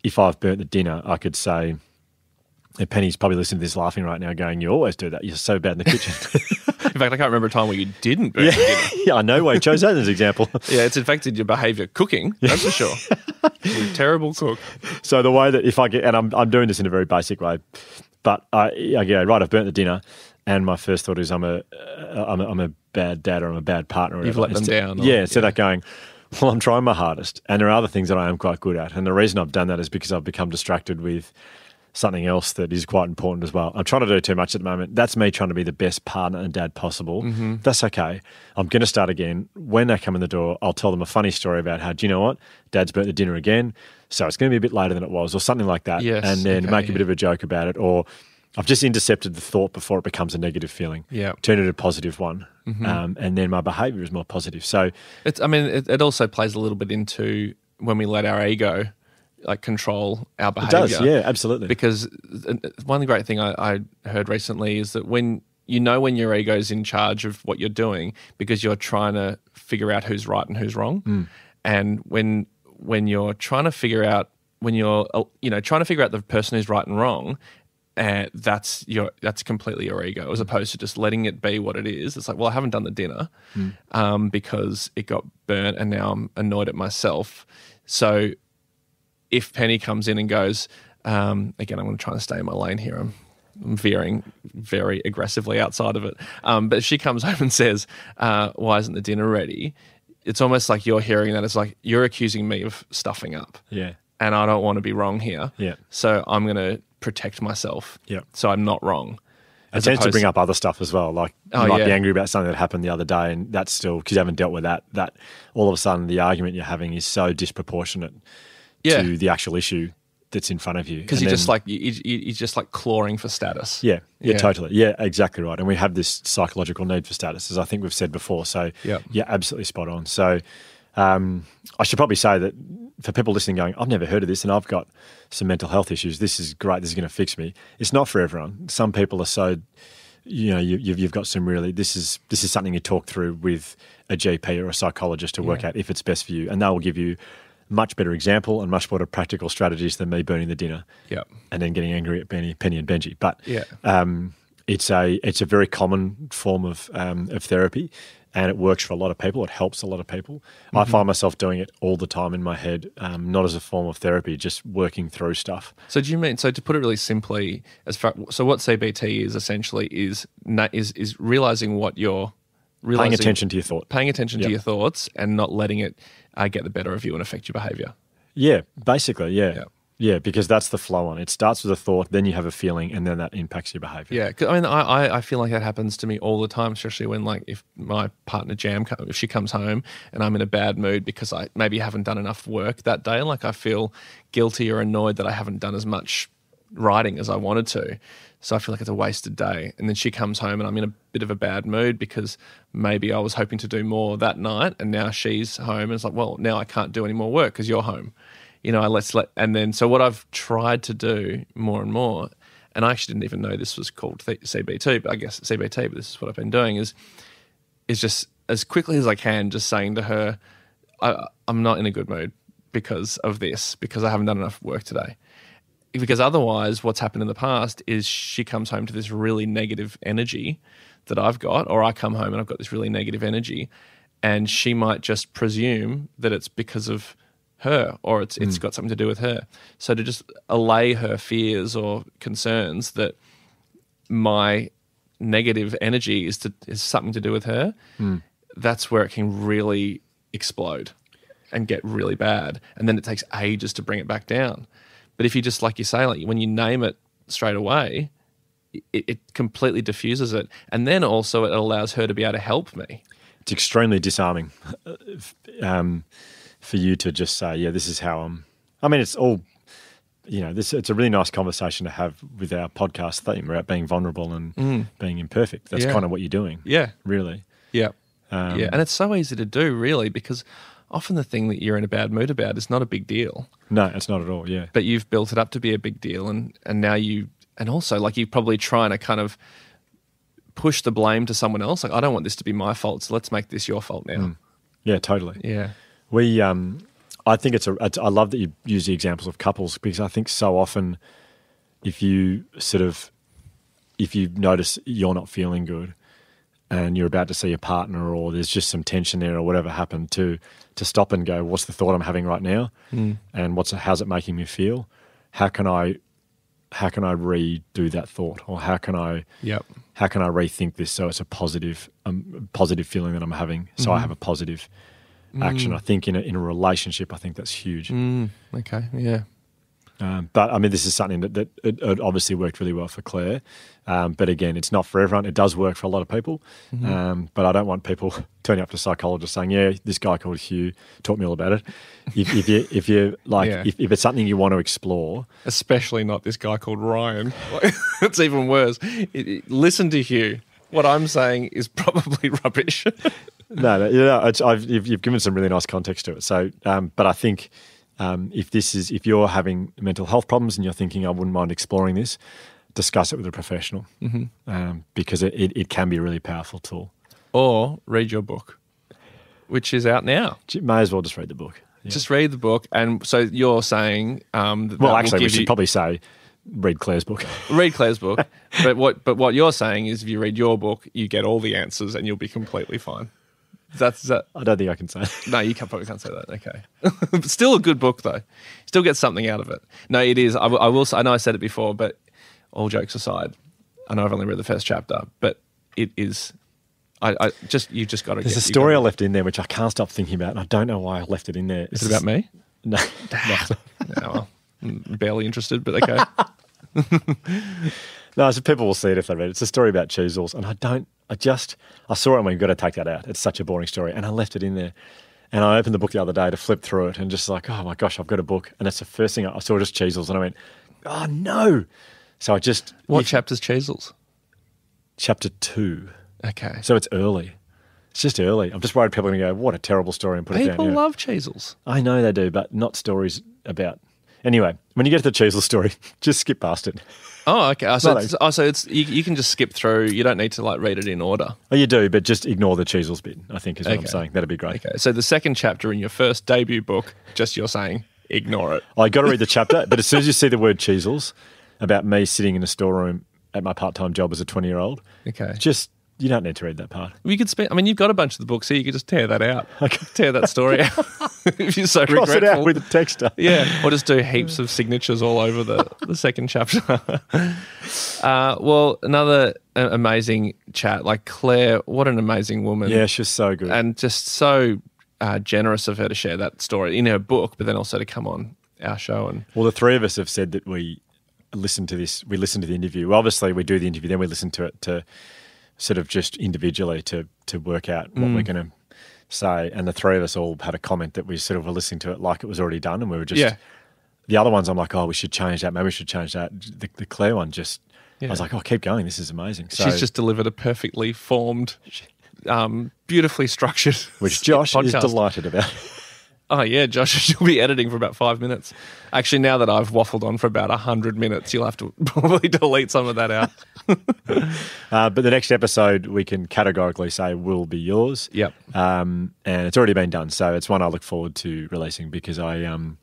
if I've burnt the dinner, I could say. And Penny's probably listening to this laughing right now, going, "You always do that. You're so bad in the kitchen." <laughs> In fact, I can't remember a time where you didn't burn dinner. yeah, I know why you chose that as an example. <laughs> Yeah, it's affected your behavior cooking, that's for sure. <laughs> You're a terrible cook. So the way that if I get, and I'm, I'm doing this in a very basic way, but I, I go right. I've burnt the dinner, and my first thought is I'm a, uh, I'm a, I'm a bad dad or I'm a bad partner. or You've whatever. let them Instead- down or- yeah, instead yeah. of going, well, I'm trying my hardest, and there are other things that I am quite good at, and the reason I've done that is because I've become distracted with something else that is quite important as well. I'm trying to do too much at the moment. That's me trying to be the best partner and dad possible. Mm-hmm. That's okay. I'm going to start again. When they come in the door, I'll tell them a funny story about how, do you know what? Dad's burnt the dinner again. So it's going to be a bit later than it was, or something like that. Yes, and then okay, make a bit of a joke about it. Or I've just intercepted the thought before it becomes a negative feeling. Yeah. Turn it a positive one. Um, and then my behavior is more positive. So, It's, I mean, it, it also plays a little bit into when we let our ego like control our it behavior. does. Yeah, absolutely. Because uh, one great thing I, I heard recently is that when you know when your ego's in charge of what you're doing because you're trying to figure out who's right and who's wrong, Mm. and when when you're trying to figure out when you're uh, you know trying to figure out the person who's right and wrong. And that's your that's completely your ego, as opposed to just letting it be what it is. It's like, well, I haven't done the dinner um, because it got burnt, and now I'm annoyed at myself. So if Penny comes in and goes, um, again, I'm going to try and stay in my lane here. I'm, I'm veering very aggressively outside of it. Um, but if she comes <laughs> home and says, uh, Why isn't the dinner ready? It's almost like you're hearing that. It's like you're accusing me of stuffing up. yeah. And I don't want to be wrong here. Yeah. So I'm going to protect myself. Yeah. So I'm not wrong. It tends to bring up other stuff as well. Like oh, you Oh, might be angry about something that happened the other day, and that's still because you haven't dealt with that. That all of a sudden the argument you're having is so disproportionate Yeah. to the actual issue that's in front of you. Because you're just like, you, you're just like clawing for status. yeah, yeah, Yeah. totally, yeah, exactly right. And we have this psychological need for status, as I think we've said before. So Yep. yeah, absolutely spot on. So um, I should probably say that for people listening, going, I've never heard of this, and I've got some mental health issues. This is great. This is going to fix me. It's not for everyone. Some people are so you know you, you've, you've got some really this is this is something you talk through with a GP or a psychologist to work out if it's best for you, and they will give you much better example and much better practical strategies than me burning the dinner Yep. and then getting angry at Penny, Penny and Benji. But Yeah. um, it's a it's a very common form of um, of therapy, and it works for a lot of people. It helps a lot of people. Mm-hmm. I find myself doing it all the time in my head, um, not as a form of therapy, just working through stuff. So do you mean so to put it really simply as far so what CBT is essentially is is is realizing what you're realizing Paying attention to your thought. paying attention Yep. to your thoughts and not letting it uh, get the better of you and affect your behavior. Yeah, basically, yeah. Yeah. Yeah, because that's the flow on. It starts with a thought, then you have a feeling, and then that impacts your behavior. Yeah, 'cause, I mean, I, I- feel like that happens to me all the time, especially when like if my partner Jam if she comes home and I'm in a bad mood because I maybe haven't done enough work that day, like I feel guilty or annoyed that I haven't done as much writing as I wanted to. So I feel like it's a wasted day. And then she comes home and I'm in a bit of a bad mood because maybe I was hoping to do more that night and now she's home and it's like, well, now I can't do any more work because you're home. You know, I let's let and then so what I've tried to do more and more, and I actually didn't even know this was called CBT, but I guess CBT, but this is what I've been doing is is just as quickly as I can, just saying to her, I, I'm not in a good mood because of this, because I haven't done enough work today. Because otherwise, what's happened in the past is she comes home to this really negative energy that I've got, or I come home and I've got this really negative energy, and she might just presume that it's because of her or it's it's got something to do with her. So to just allay her fears or concerns that my negative energy is to is something to do with her, that's where it can really explode and get really bad. And then it takes ages to bring it back down. But if you just like you say, like when you name it straight away, it, it completely diffuses it. And then also it allows her to be able to help me. It's extremely disarming <laughs> um, for you to just say, "Yeah, this is how I'm." I mean, it's all you know. This it's a really nice conversation to have with our podcast theme about being vulnerable and being imperfect. That's Mm. Yeah. kind of what you're doing. Yeah. really. Yeah. Um, yeah. And it's so easy to do, really, because often the thing that you're in a bad mood about is not a big deal. No, it's not at all. Yeah, but you've built it up to be a big deal and and now you and also like you're probably trying to kind of push the blame to someone else like i don't want this to be my fault so let's make this your fault now yeah, totally. yeah We, um, I think it's a. It's, I love that you use the examples of couples because I think so often, if you sort of, if you notice you're not feeling good, and you're about to see a partner, or there's just some tension there, or whatever happened, to to stop and go, what's the thought I'm having right now, and what's how's it making me feel? How can I, how can I redo that thought, or how can I, yep. how can I rethink this so it's a positive, um, positive feeling that I'm having, so I have a positive action. I think in a, in a relationship, I think that's huge. mm, okay yeah Um, but I mean, this is something that, that it, it obviously worked really well for Clare. Um, but again, it's not for everyone. It does work for a lot of people. Um, but I don't want people <laughs> turning up to psychologists saying, "Yeah, this guy called Hugh taught me all about it." If, if you if you like, Yeah. if, if it's something you want to explore, especially not this guy called ryan <laughs> it's even worse It- it- listen to hugh what i'm saying is probably <laughs> rubbish no, no, you know, it's, I've, you've, you've given some really nice context to it. So, um, but I think um, if this is if you're having mental health problems and you're thinking I wouldn't mind exploring this, discuss it with a professional um, because it, it, it can be a really powerful tool. or read your book which is out now You may as well just read the book. Yeah. just read the book and so you're saying um that well, that actually, we should you- probably say read Clare's book. <laughs> read Clare's book. but what but what you're saying is if you read your book, you get all the answers and you'll be completely fine. That's that. I don't think I can say. No, you can, probably can't say that. Okay, <laughs> still a good book though. Still get something out of it. No, it is. I, will- I will. I know I said it before, but all jokes aside, I know I've only read the first chapter, but it is. I, I just you just got to. There's get, a story I left in there which I can't stop thinking about, and I don't know why I left it in there. Is it about me? No, <laughs> no. No, well, mm, barely interested, but okay. <laughs> No, so people will see it if they read it. It's a story about Cheezels, and I don't. I just I saw it and we've got to take that out. It's such a boring story, and I left it in there. And I opened the book the other day to flip through it, and just like, oh my gosh, I've got a book, and it's the first thing I, I saw just Cheezels, and I went, oh no. So I just What if- chapter's Cheezels? chapter two. Okay. So it's early. It's just early. I'm just worried people are going to go, what a terrible story, and put it People down. Yeah. love Cheezels. I know they do, but not stories about. Anyway, when you get to the Cheezel story, <laughs> just skip past it. Oh, okay. Oh, so, No, it's, oh, so it's you, you can just skip through. You don't need to like read it in order. Oh, you do, but just ignore the Cheezels bit. I think is what I'm saying. That'd be great. Okay. So the second chapter in your first debut book, just you're saying ignore it. I got to read the chapter, <laughs> but as soon as you see the word Cheezels, about me sitting in a storeroom at my part-time job as a 20-year-old, Okay. just you don't need to read that part. We could spend. I mean, you've got a bunch of the books, here. you could just tear that out. <laughs> tear that story out <laughs> <laughs> if you're so Cross it out with the texter. yeah, or just do heaps of signatures all over the, the second chapter. uh, well, another uh, amazing chat. Like Clare, what an amazing woman. Yeah, she's so good. and just so uh, generous of her to share that story in her book, but then also to come on our show and Well, the three of us have said that we listen to this. We listen to the interview. Well, obviously, we do the interview, then we listen to it to sort of just individually to to work out what Mm. we're going to say. And the three of us all had a comment that we sort of were listening to it like it was already done, and we were just Yeah. The other ones, I'm like, oh, we should change that. Maybe we should change that. The, the Clare one just I was like, oh, keep going. This is amazing. So, She's just delivered a perfectly formed, um, beautifully structured. which Josh is podcast. delighted about. <laughs> Oh yeah, Josh, <laughs> you'll be editing for about five minutes. Actually, now that I've waffled on for about hundred minutes, you'll have to <laughs> probably delete some of that out. <laughs> Uh, but the next episode, we can categorically say will be yours. Yep. Um, and it's already been done, so it's one I look forward to releasing because I um,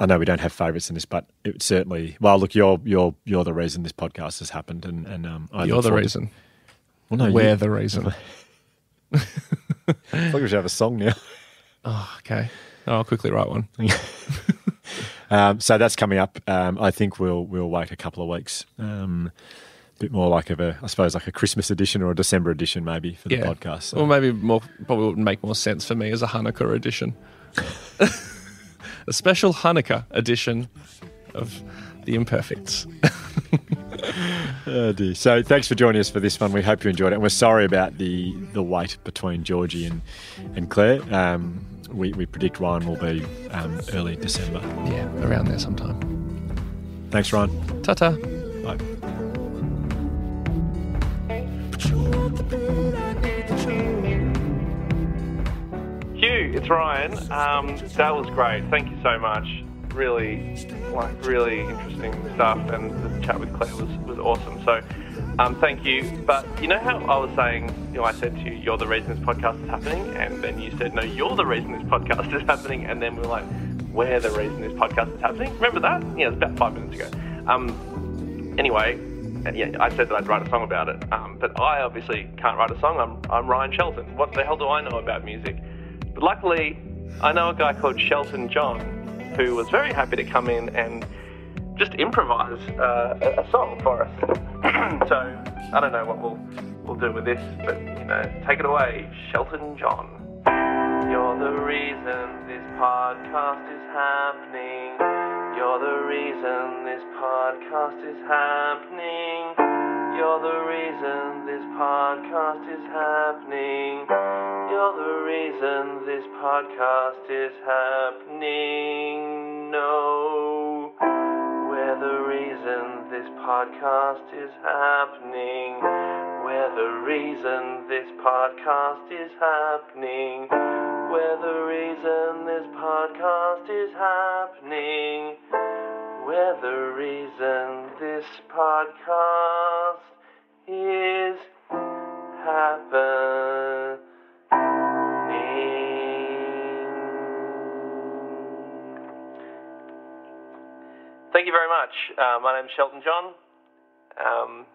I know we don't have favourites in this, but it certainly. Well, look, you're you're you're the reason this podcast has happened, and and um, I You're the forward to- reason. well, no, We're you, the reason. I think we should have a song now. Oh, okay. Oh, I'll quickly write one. <laughs> Um, so that's coming up. Um, I think we'll we'll wait a couple of weeks. Um, a bit more like of a, I suppose, like a Christmas edition or a December edition, maybe for the Yeah. podcast. So- Or maybe more probably would make more sense for me as a Hanukkah edition. <laughs> a special Hanukkah edition of the Imperfects. <laughs> Oh dear. So thanks for joining us for this one. We hope you enjoyed it. And we're sorry about the the wait between Georgie and, and Clare. Um, we, we predict Ryan will be um, early December. yeah, around there sometime. Thanks, Ryan. Ta ta. Bye. But you want the pain, I need the joy. Hugh, it's Ryan. Um, that was great. Thank you so much. Really, like, really interesting stuff, and the chat with Clare was, was awesome. So, um, thank you. But you know how I was saying, you know, I said to you, "You're the reason this podcast is happening," and then you said, "No, you're the reason this podcast <laughs> is happening," and then we we're like, "We're the reason this podcast is happening." Remember that? Yeah, it was about five minutes ago. Um, anyway, yeah, I said that I'd write a song about it, um, but I obviously can't write a song. I'm, I'm Ryan Shelton. What the hell do I know about music? But luckily, I know a guy called Shelton John who was very happy to come in and just improvise uh, a, song for us. <clears throat> so I don't know what we'll we'll do with this, but you know, take it away, Shelton John. You're the reason this podcast is happening. You're the reason this podcast is happening. You're the reason this podcast is happening. You're the reason this podcast is happening. No, we're the reason this podcast is happening. We're the reason this podcast is happening. We're the reason this podcast is happening. We're the reason this podcast is happening. Thank you very much. Uh, my name's Shelton John. Um,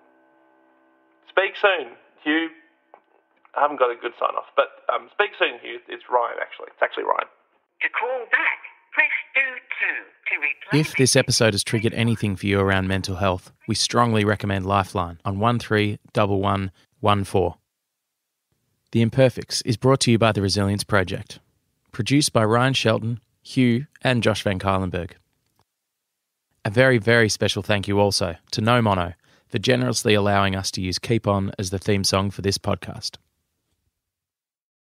speak soon, Hugh. I haven't got a good sign off, but um, speak soon, Hugh. It's Ryan, actually. It's actually Ryan. To call back, press 2 2 to replay. If this episode has triggered anything for you around mental health, we strongly recommend Lifeline on 131114. The Imperfects is brought to you by the Resilience Project. Produced by Ryan Shelton, Hugh, and Josh Van Cuylenburg. A very, very special thank you also to No Mono for generously allowing us to use Keep On as the theme song for this podcast.